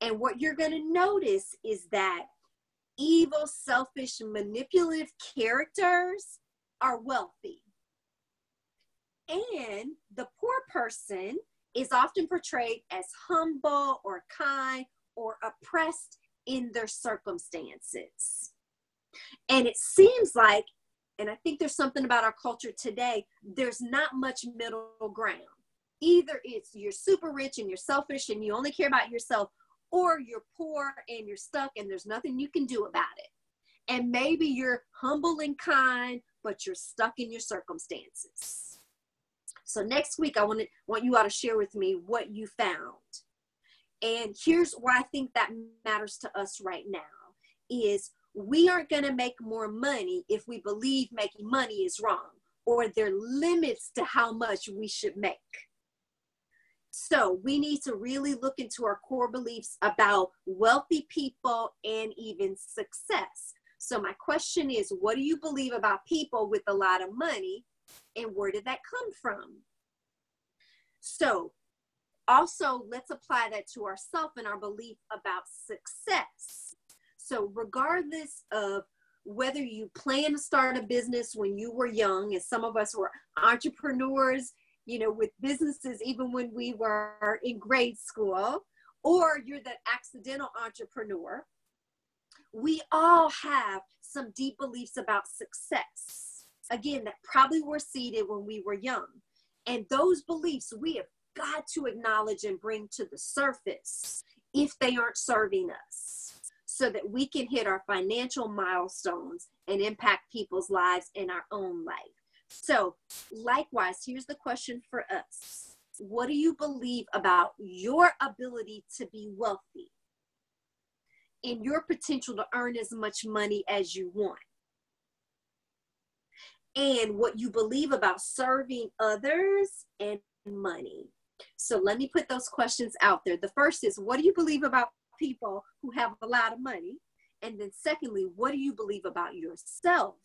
And what you're going to notice is that evil, selfish, manipulative characters are wealthy. And the poor person is often portrayed as humble or kind or oppressed in their circumstances. And it seems like, and I think there's something about our culture today, there's not much middle ground. Either it's you're super rich and you're selfish and you only care about yourself, or you're poor and you're stuck and there's nothing you can do about it. And maybe you're humble and kind, but you're stuck in your circumstances. So next week, I want to want you all to share with me what you found. And here's why I think that matters to us right now is we aren't going to make more money if we believe making money is wrong or there are limits to how much we should make. So we need to really look into our core beliefs about wealthy people and even success. So my question is, what do you believe about people with a lot of money and where did that come from? So also let's apply that to ourselves and our belief about success. So regardless of whether you plan to start a business when you were young, and some of us were entrepreneurs, you know, with businesses even when we were in grade school, or you're that accidental entrepreneur, we all have some deep beliefs about success. Again, that probably were seeded when we were young. And those beliefs we have got to acknowledge and bring to the surface if they aren't serving us so that we can hit our financial milestones and impact people's lives in our own life. So, likewise, here's the question for us What do you believe about your ability to be wealthy? In your potential to earn as much money as you want and what you believe about serving others and money. So let me put those questions out there. The first is what do you believe about people who have a lot of money? And then, secondly, what do you believe about yourself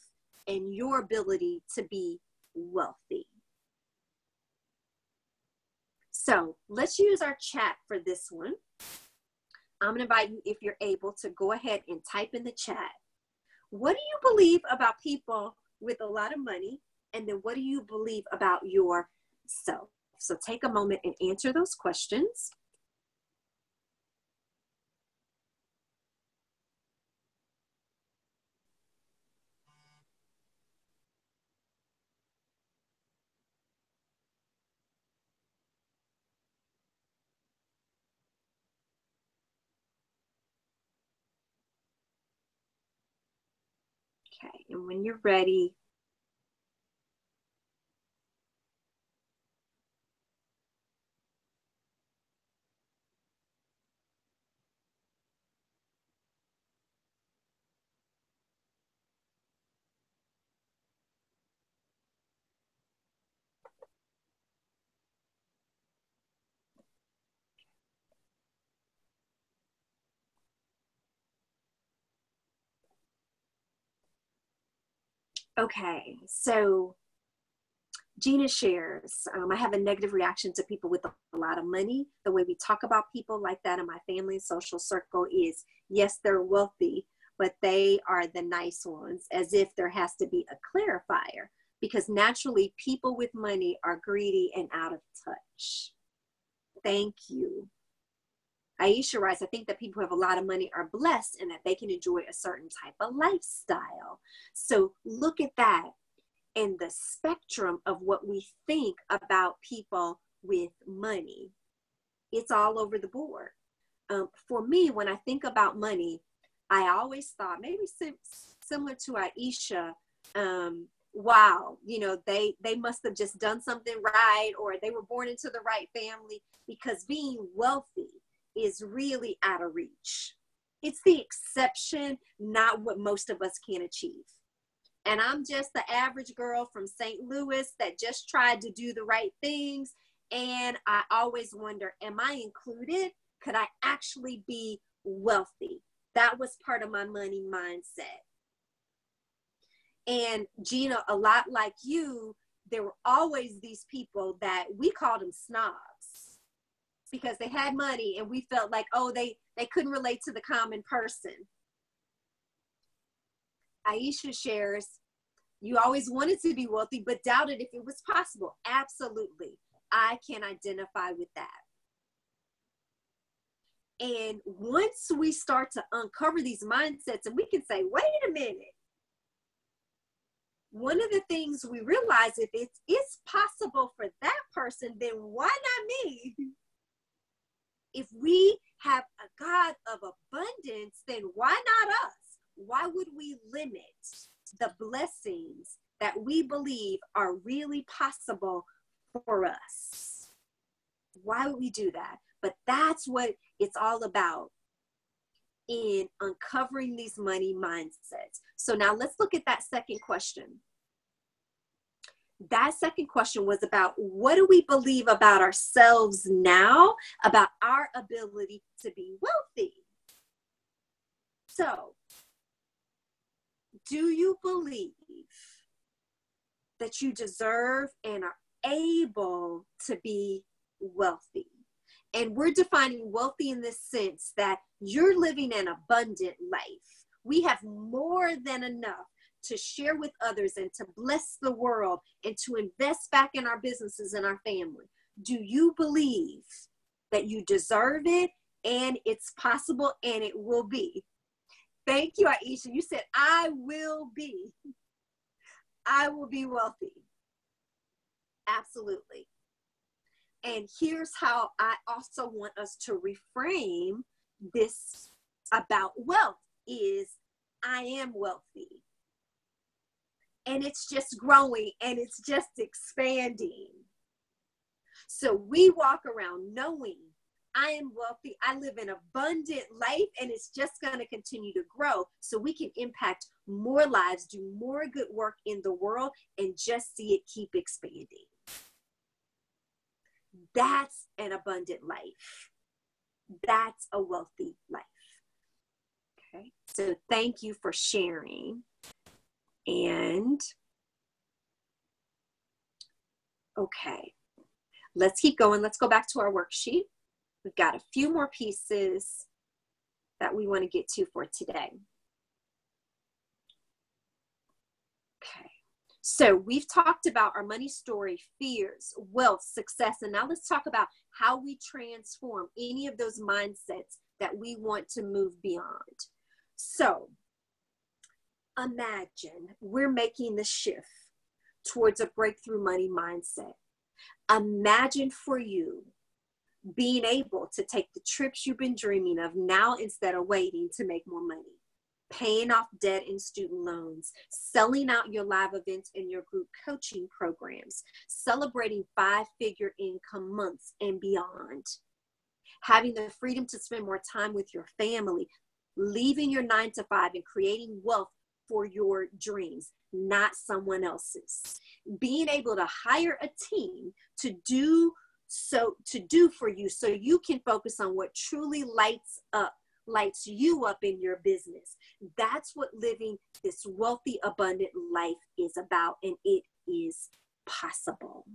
and your ability to be wealthy? So let's use our chat for this one. I'm going to invite you, if you're able, to go ahead and type in the chat. What do you believe about people with a lot of money? And then what do you believe about yourself? So take a moment and answer those questions. Okay, and when you're ready, Okay, so Gina shares, um, I have a negative reaction to people with a lot of money. The way we talk about people like that in my family social circle is yes, they're wealthy, but they are the nice ones, as if there has to be a clarifier, because naturally people with money are greedy and out of touch. Thank you. Aisha writes, I think that people who have a lot of money are blessed and that they can enjoy a certain type of lifestyle. So look at that and the spectrum of what we think about people with money. It's all over the board. Um, for me, when I think about money, I always thought maybe sim- similar to Aisha, um, wow, you know, they they must have just done something right, or they were born into the right family because being wealthy is really out of reach. It's the exception, not what most of us can achieve. And I'm just the average girl from St. Louis that just tried to do the right things. And I always wonder, am I included? Could I actually be wealthy? That was part of my money mindset. And Gina, a lot like you, there were always these people that we called them snobs because they had money and we felt like oh they they couldn't relate to the common person. Aisha shares you always wanted to be wealthy but doubted if it was possible. Absolutely. I can identify with that. And once we start to uncover these mindsets and we can say wait a minute. One of the things we realize if it's, it's possible for that person then why not me if we have a God of abundance, then why not us? Why would we limit the blessings that we believe are really possible for us? Why would we do that? But that's what it's all about in uncovering these money mindsets. So now let's look at that second question that second question was about what do we believe about ourselves now, about our ability to be wealthy? So, do you believe that you deserve and are able to be wealthy? And we're defining wealthy in this sense that you're living an abundant life. We have more than enough to share with others and to bless the world and to invest back in our businesses and our family? Do you believe that you deserve it and it's possible and it will be? Thank you, Aisha. You said, I will be. I will be wealthy. Absolutely. And here's how I also want us to reframe this about wealth is I am wealthy and it's just growing and it's just expanding. So we walk around knowing I am wealthy, I live an abundant life, and it's just going to continue to grow so we can impact more lives, do more good work in the world, and just see it keep expanding. That's an abundant life. That's a wealthy life. Okay, so thank you for sharing. And okay, Let's keep going. Let's go back to our worksheet. We've got a few more pieces that we want to get to for today. Okay. So we've talked about our money story, fears, wealth, success, and now let's talk about how we transform any of those mindsets that we want to move beyond. So imagine we're making the shift towards a breakthrough money mindset. Imagine for you being able to take the trips you've been dreaming of now instead of waiting to make more money, paying off debt and student loans, selling out your live events and your group coaching programs, celebrating five figure income months and beyond, having the freedom to spend more time with your family, leaving your nine to five and creating wealth for your dreams, not someone else's. Being able to hire a team to do so to do for you so you can focus on what truly lights up lights you up in your business. That's what living this wealthy abundant life is about and it is possible.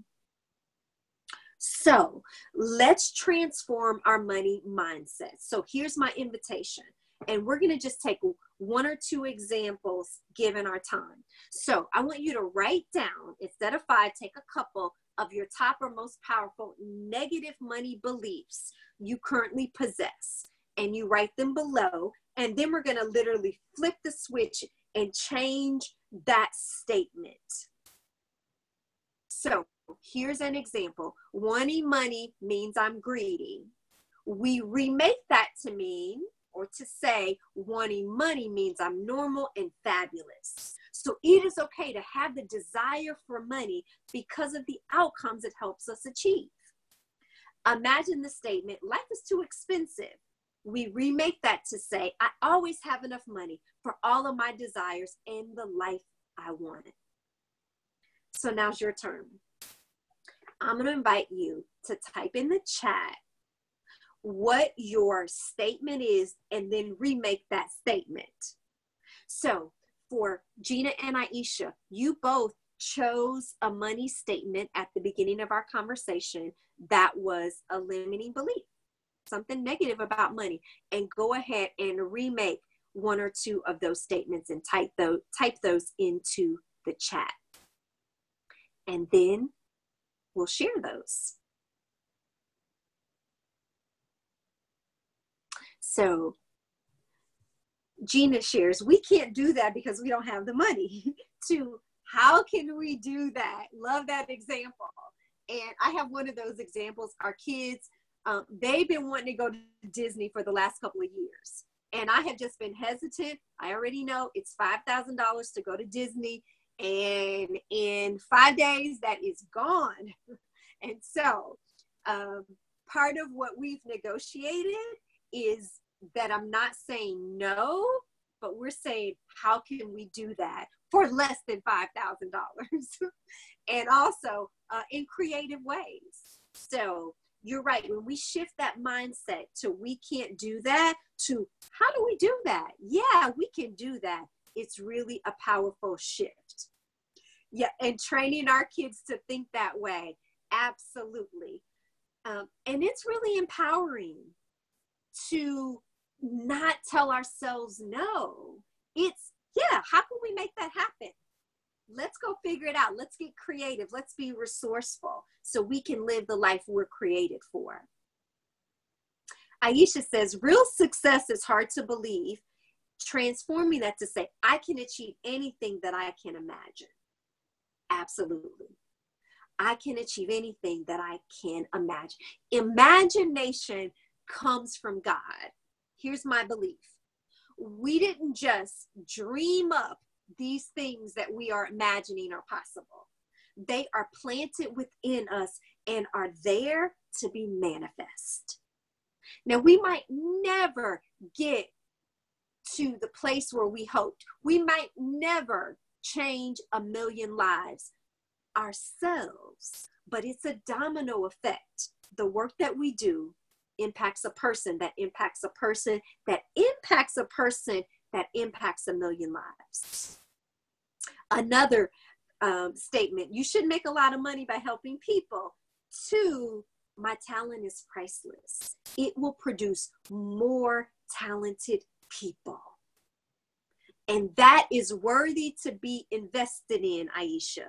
So, let's transform our money mindset. So, here's my invitation and we're going to just take one or two examples given our time. So I want you to write down, instead of five, take a couple of your top or most powerful negative money beliefs you currently possess, and you write them below. And then we're going to literally flip the switch and change that statement. So here's an example wanting money means I'm greedy. We remake that to mean or to say wanting money means I'm normal and fabulous. So it is okay to have the desire for money because of the outcomes it helps us achieve. Imagine the statement, life is too expensive. We remake that to say, I always have enough money for all of my desires and the life I wanted. So now's your turn. I'm going to invite you to type in the chat what your statement is and then remake that statement. So for Gina and Aisha, you both chose a money statement at the beginning of our conversation that was a limiting belief, something negative about money, and go ahead and remake one or two of those statements and type those type those into the chat. And then we'll share those. So Gina shares, we can't do that because we don't have the money. to how can we do that? Love that example. And I have one of those examples. Our kids, um, they've been wanting to go to Disney for the last couple of years. And I have just been hesitant. I already know it's $5,000 to go to Disney. And in five days, that is gone. and so, um, part of what we've negotiated is that I'm not saying no, but we're saying, how can we do that for less than $5,000? and also uh, in creative ways. So you're right. When we shift that mindset to we can't do that, to how do we do that? Yeah, we can do that. It's really a powerful shift. Yeah, and training our kids to think that way. Absolutely. Um, and it's really empowering to not tell ourselves no. It's, yeah, how can we make that happen? Let's go figure it out. Let's get creative. Let's be resourceful so we can live the life we're created for. Aisha says, real success is hard to believe. Transforming that to say, I can achieve anything that I can imagine. Absolutely. I can achieve anything that I can imagine. Imagination comes from God. Here's my belief we didn't just dream up these things that we are imagining are possible, they are planted within us and are there to be manifest. Now, we might never get to the place where we hoped. We might never change a million lives ourselves, but it's a domino effect. The work that we do impacts a person that impacts a person that impacts a person that impacts a million lives. Another um, statement you should make a lot of money by helping people. Two, my talent is priceless. It will produce more talented people. And that is worthy to be invested in, Aisha.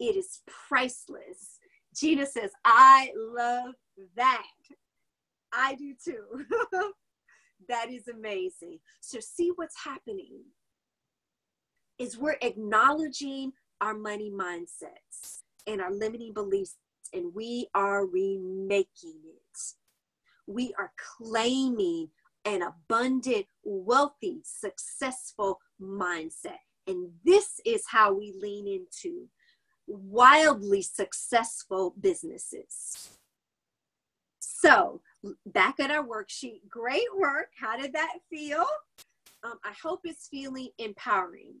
It is priceless. Gina says, I love that. I do too. that is amazing. So, see what's happening is we're acknowledging our money mindsets and our limiting beliefs, and we are remaking it. We are claiming an abundant, wealthy, successful mindset. And this is how we lean into wildly successful businesses. So, back at our worksheet, great work. How did that feel? Um, I hope it's feeling empowering.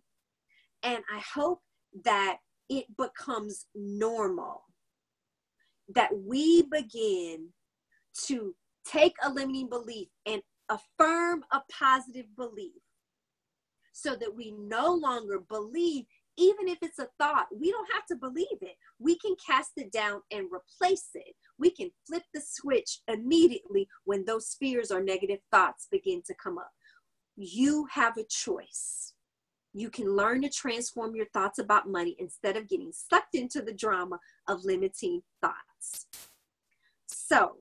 And I hope that it becomes normal, that we begin to take a limiting belief and affirm a positive belief so that we no longer believe even if it's a thought, we don't have to believe it. We can cast it down and replace it. We can flip the switch immediately when those fears or negative thoughts begin to come up. You have a choice. You can learn to transform your thoughts about money instead of getting sucked into the drama of limiting thoughts. So,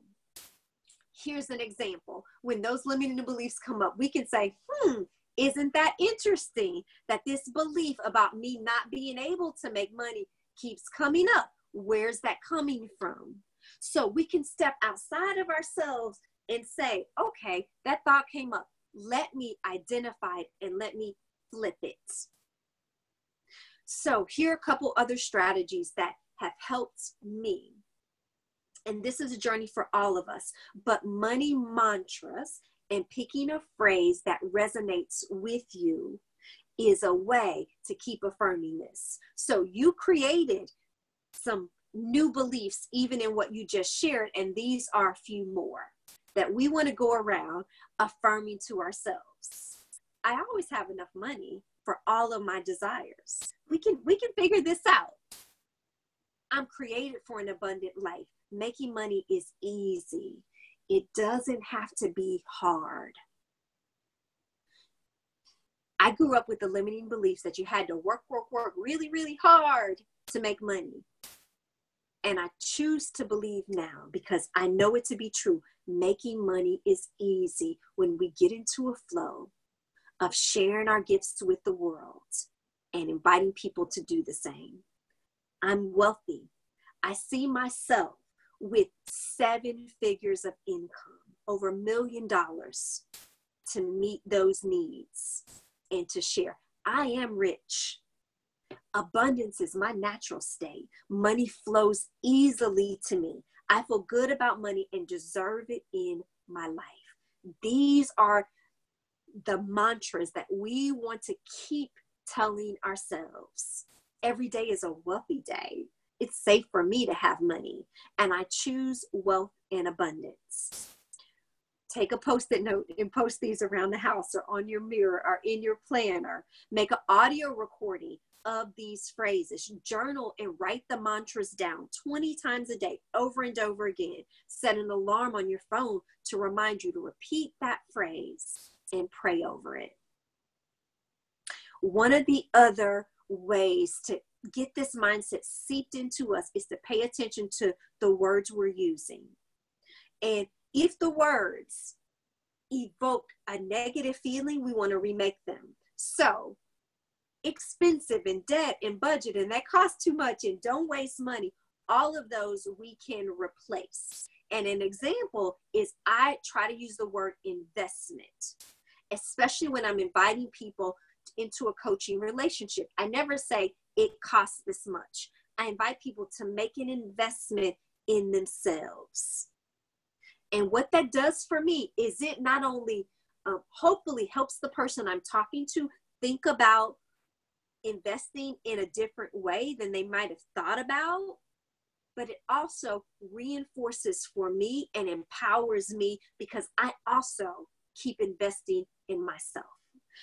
here's an example. When those limiting beliefs come up, we can say, hmm, isn't that interesting that this belief about me not being able to make money keeps coming up? Where's that coming from? So we can step outside of ourselves and say, okay, that thought came up. Let me identify it and let me flip it. So here are a couple other strategies that have helped me. And this is a journey for all of us, but money mantras and picking a phrase that resonates with you is a way to keep affirming this. So you created some new beliefs, even in what you just shared, and these are a few more that we want to go around affirming to ourselves. I always have enough money for all of my desires. We can we can figure this out. I'm created for an abundant life. Making money is easy. It doesn't have to be hard. I grew up with the limiting beliefs that you had to work, work, work really, really hard to make money. And I choose to believe now because I know it to be true. Making money is easy when we get into a flow of sharing our gifts with the world and inviting people to do the same. I'm wealthy. I see myself with seven figures of income, over a million dollars to meet those needs and to share. I am rich. Abundance is my natural state. Money flows easily to me. I feel good about money and deserve it in my life. These are the mantras that we want to keep telling ourselves. Every day is a wealthy day it's safe for me to have money and I choose wealth and abundance. Take a post it note and post these around the house or on your mirror or in your planner. Make an audio recording of these phrases. Journal and write the mantras down 20 times a day, over and over again. Set an alarm on your phone to remind you to repeat that phrase and pray over it. One of the other ways to get this mindset seeped into us is to pay attention to the words we're using. And if the words evoke a negative feeling, we want to remake them. So, expensive and debt and budget and that costs too much and don't waste money, all of those we can replace. And an example is I try to use the word investment, especially when I'm inviting people into a coaching relationship. I never say it costs this much. I invite people to make an investment in themselves. And what that does for me is it not only um, hopefully helps the person I'm talking to think about investing in a different way than they might have thought about but it also reinforces for me and empowers me because I also keep investing in myself.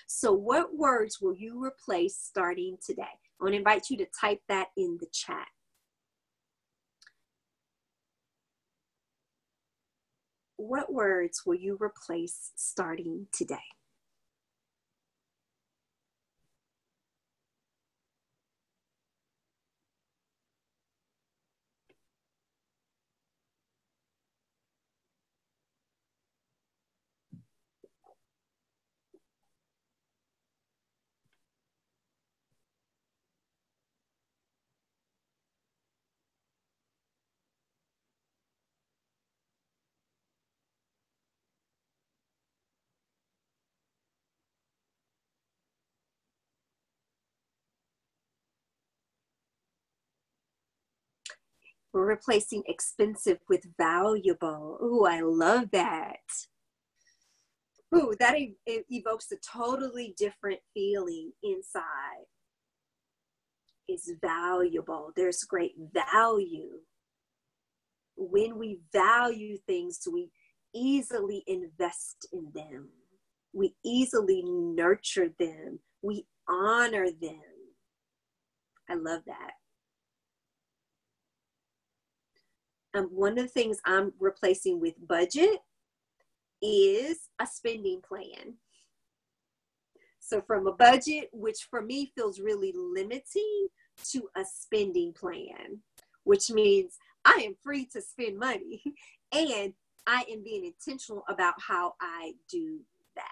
So, what words will you replace starting today? I want to invite you to type that in the chat. What words will you replace starting today? Replacing expensive with valuable. Ooh, I love that. Ooh, that e- it evokes a totally different feeling inside. Is valuable. There's great value. When we value things, we easily invest in them. We easily nurture them. We honor them. I love that. Um, one of the things I'm replacing with budget is a spending plan. So, from a budget, which for me feels really limiting, to a spending plan, which means I am free to spend money and I am being intentional about how I do that.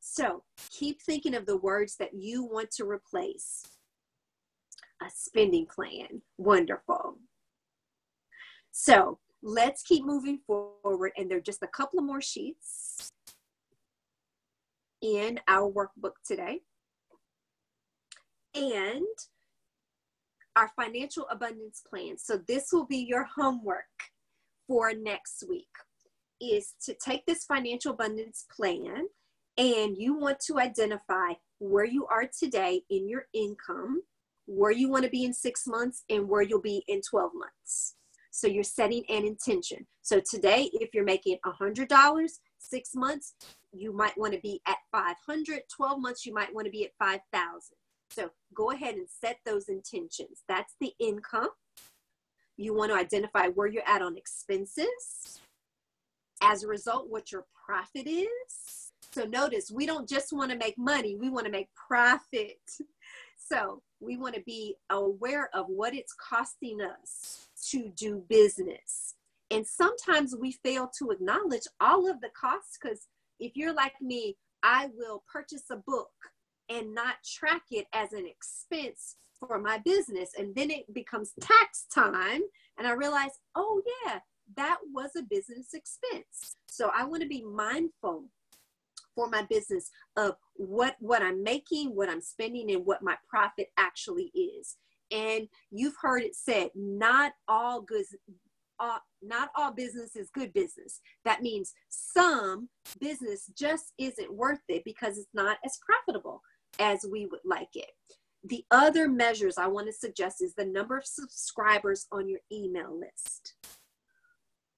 So, keep thinking of the words that you want to replace. A spending plan. Wonderful. So let's keep moving forward. And there are just a couple of more sheets in our workbook today. And our financial abundance plan. So this will be your homework for next week is to take this financial abundance plan and you want to identify where you are today in your income, where you want to be in 6 months and where you'll be in 12 months. So you're setting an intention. So today, if you're making $100, six months, you might want to be at 500, 12 months, you might want to be at 5,000. So go ahead and set those intentions. That's the income. You want to identify where you're at on expenses. As a result, what your profit is. So notice we don't just want to make money, we want to make profit. So we want to be aware of what it's costing us to do business. And sometimes we fail to acknowledge all of the costs because if you're like me, I will purchase a book and not track it as an expense for my business. And then it becomes tax time. And I realize, oh, yeah, that was a business expense. So I want to be mindful for my business of what what I'm making, what I'm spending, and what my profit actually is. And you've heard it said, not all good, uh, not all business is good business. That means some business just isn't worth it because it's not as profitable as we would like it. The other measures I want to suggest is the number of subscribers on your email list.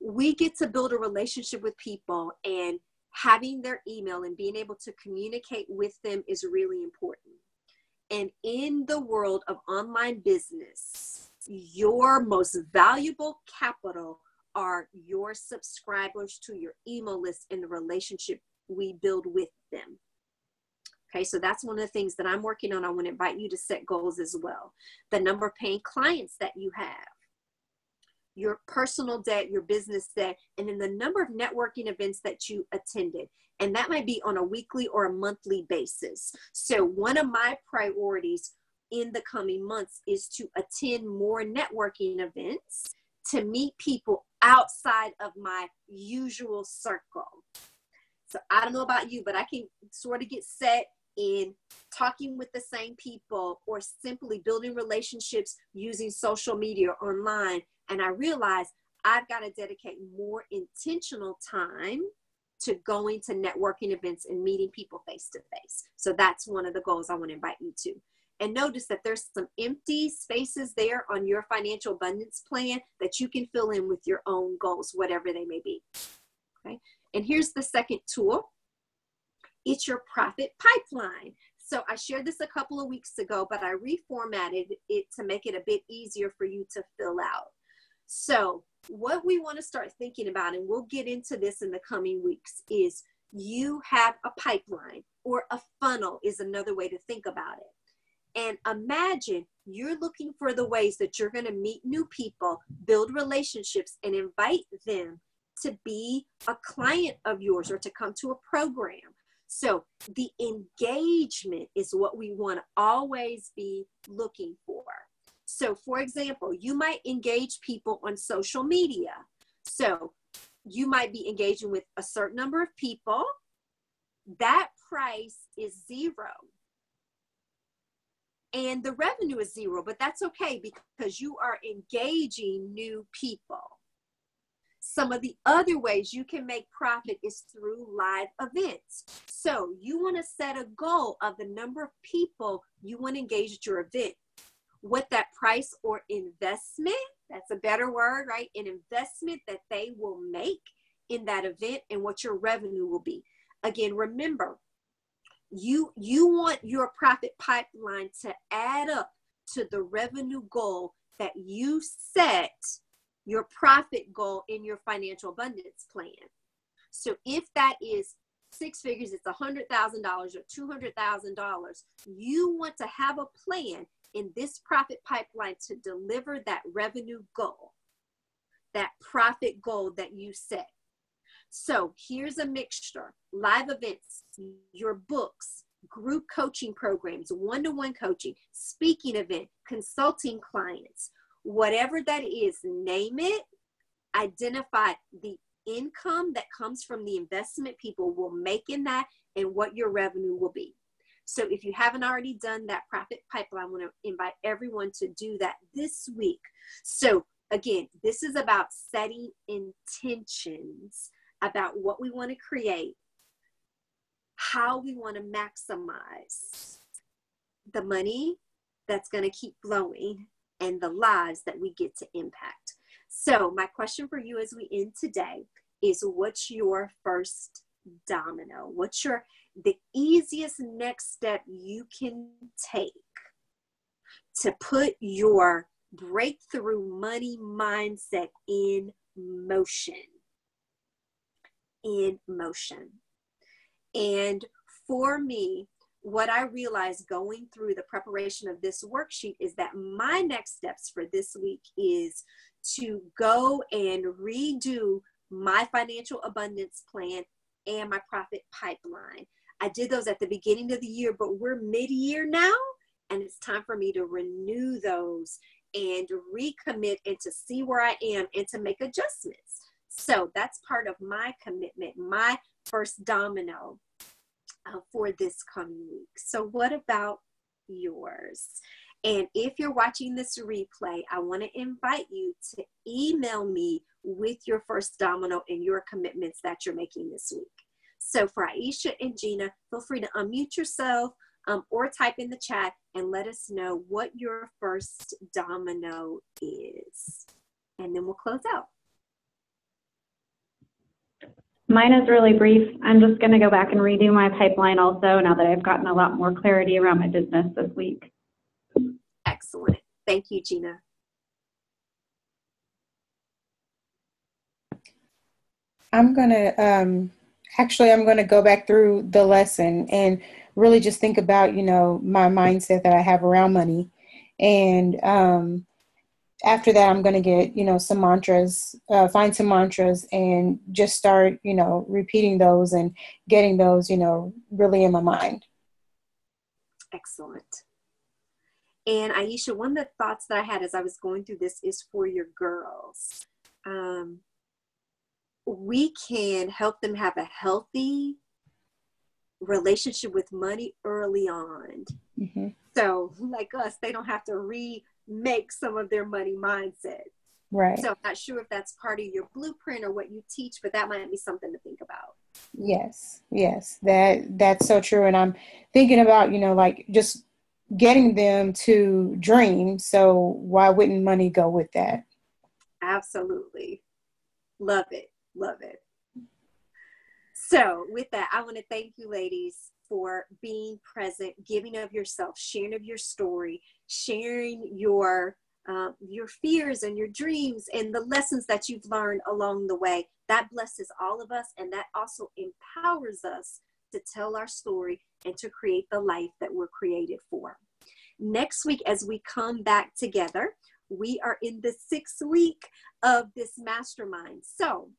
We get to build a relationship with people, and having their email and being able to communicate with them is really important. And in the world of online business, your most valuable capital are your subscribers to your email list and the relationship we build with them. Okay, so that's one of the things that I'm working on. I want to invite you to set goals as well. The number of paying clients that you have, your personal debt, your business debt, and then the number of networking events that you attended. And that might be on a weekly or a monthly basis. So, one of my priorities in the coming months is to attend more networking events to meet people outside of my usual circle. So, I don't know about you, but I can sort of get set in talking with the same people or simply building relationships using social media online and I realize I've got to dedicate more intentional time to going to networking events and meeting people face to face. So that's one of the goals I want to invite you to. And notice that there's some empty spaces there on your financial abundance plan that you can fill in with your own goals, whatever they may be. Okay. And here's the second tool it's your profit pipeline. So I shared this a couple of weeks ago, but I reformatted it to make it a bit easier for you to fill out So, what we want to start thinking about, and we'll get into this in the coming weeks, is you have a pipeline or a funnel, is another way to think about it. And imagine you're looking for the ways that you're going to meet new people, build relationships, and invite them to be a client of yours or to come to a program. So, the engagement is what we want to always be looking for. So, for example, you might engage people on social media. So, you might be engaging with a certain number of people. That price is zero and the revenue is zero, but that's okay because you are engaging new people. Some of the other ways you can make profit is through live events. So you want to set a goal of the number of people you want to engage at your event. What that price or investment, that's a better word, right? An investment that they will make in that event and what your revenue will be. Again, remember, you you want your profit pipeline to add up to the revenue goal that you set your profit goal in your financial abundance plan so if that is six figures it's a hundred thousand dollars or two hundred thousand dollars you want to have a plan in this profit pipeline to deliver that revenue goal that profit goal that you set so here's a mixture live events, your books, group coaching programs, one to one coaching, speaking event, consulting clients, whatever that is, name it, identify the income that comes from the investment people will make in that and what your revenue will be. So if you haven't already done that profit pipeline, I want to invite everyone to do that this week. So again, this is about setting intentions about what we want to create, how we want to maximize the money that's going to keep flowing and the lives that we get to impact. So, my question for you as we end today is what's your first domino? What's your the easiest next step you can take to put your breakthrough money mindset in motion? in motion. And for me, what I realized going through the preparation of this worksheet is that my next steps for this week is to go and redo my financial abundance plan and my profit pipeline. I did those at the beginning of the year, but we're mid year now, and it's time for me to renew those and recommit and to see where I am and to make adjustments. So that's part of my commitment, my first domino uh, for this coming week. So, what about yours? And if you're watching this replay, I want to invite you to email me with your first domino and your commitments that you're making this week. So for Aisha and Gina, feel free to unmute yourself um, or type in the chat and let us know what your first domino is. And then we'll close out. Mine is really brief. I'm just going to go back and redo my pipeline also now that I've gotten a lot more clarity around my business this week. Excellent. Thank you, Gina. I'm going to, um, actually, I'm going to go back through the lesson and really just think about, you know, my mindset that I have around money. And um, after that i'm going to get you know some mantras uh, find some mantras and just start you know repeating those and getting those you know really in my mind. Excellent. And aisha one of the thoughts that i had as i was going through this is for your girls. Um, we can help them have a healthy relationship with money early on mm-hmm. so like us they don't have to remake some of their money mindset. Right. So I'm not sure if that's part of your blueprint or what you teach, but that might be something to think about. Yes, yes, that that's so true. And I'm thinking about, you know, like just getting them to dream. So why wouldn't money go with that? Absolutely. Love it. Love it. So, with that, I want to thank you, ladies, for being present, giving of yourself, sharing of your story, sharing your uh, your fears and your dreams and the lessons that you've learned along the way. That blesses all of us and that also empowers us to tell our story and to create the life that we're created for. Next week, as we come back together, we are in the sixth week of this mastermind. So,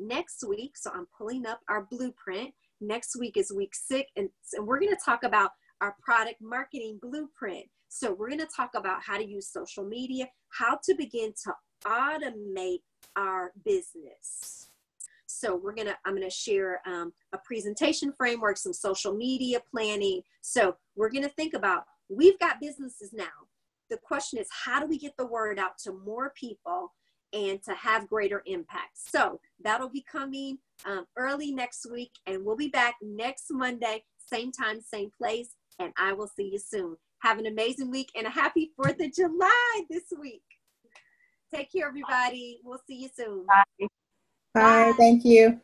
next week, so I'm pulling up our blueprint. Next week is week six, and, and we're going to talk about our product marketing blueprint. So, we're going to talk about how to use social media, how to begin to automate our business. So we're gonna, I'm gonna share um, a presentation framework, some social media planning. So we're gonna think about, we've got businesses now. The question is, how do we get the word out to more people and to have greater impact? So that'll be coming um, early next week, and we'll be back next Monday, same time, same place, and I will see you soon. Have an amazing week and a happy 4th of July this week. Take care, everybody. We'll see you soon. Bye. Bye. Thank you.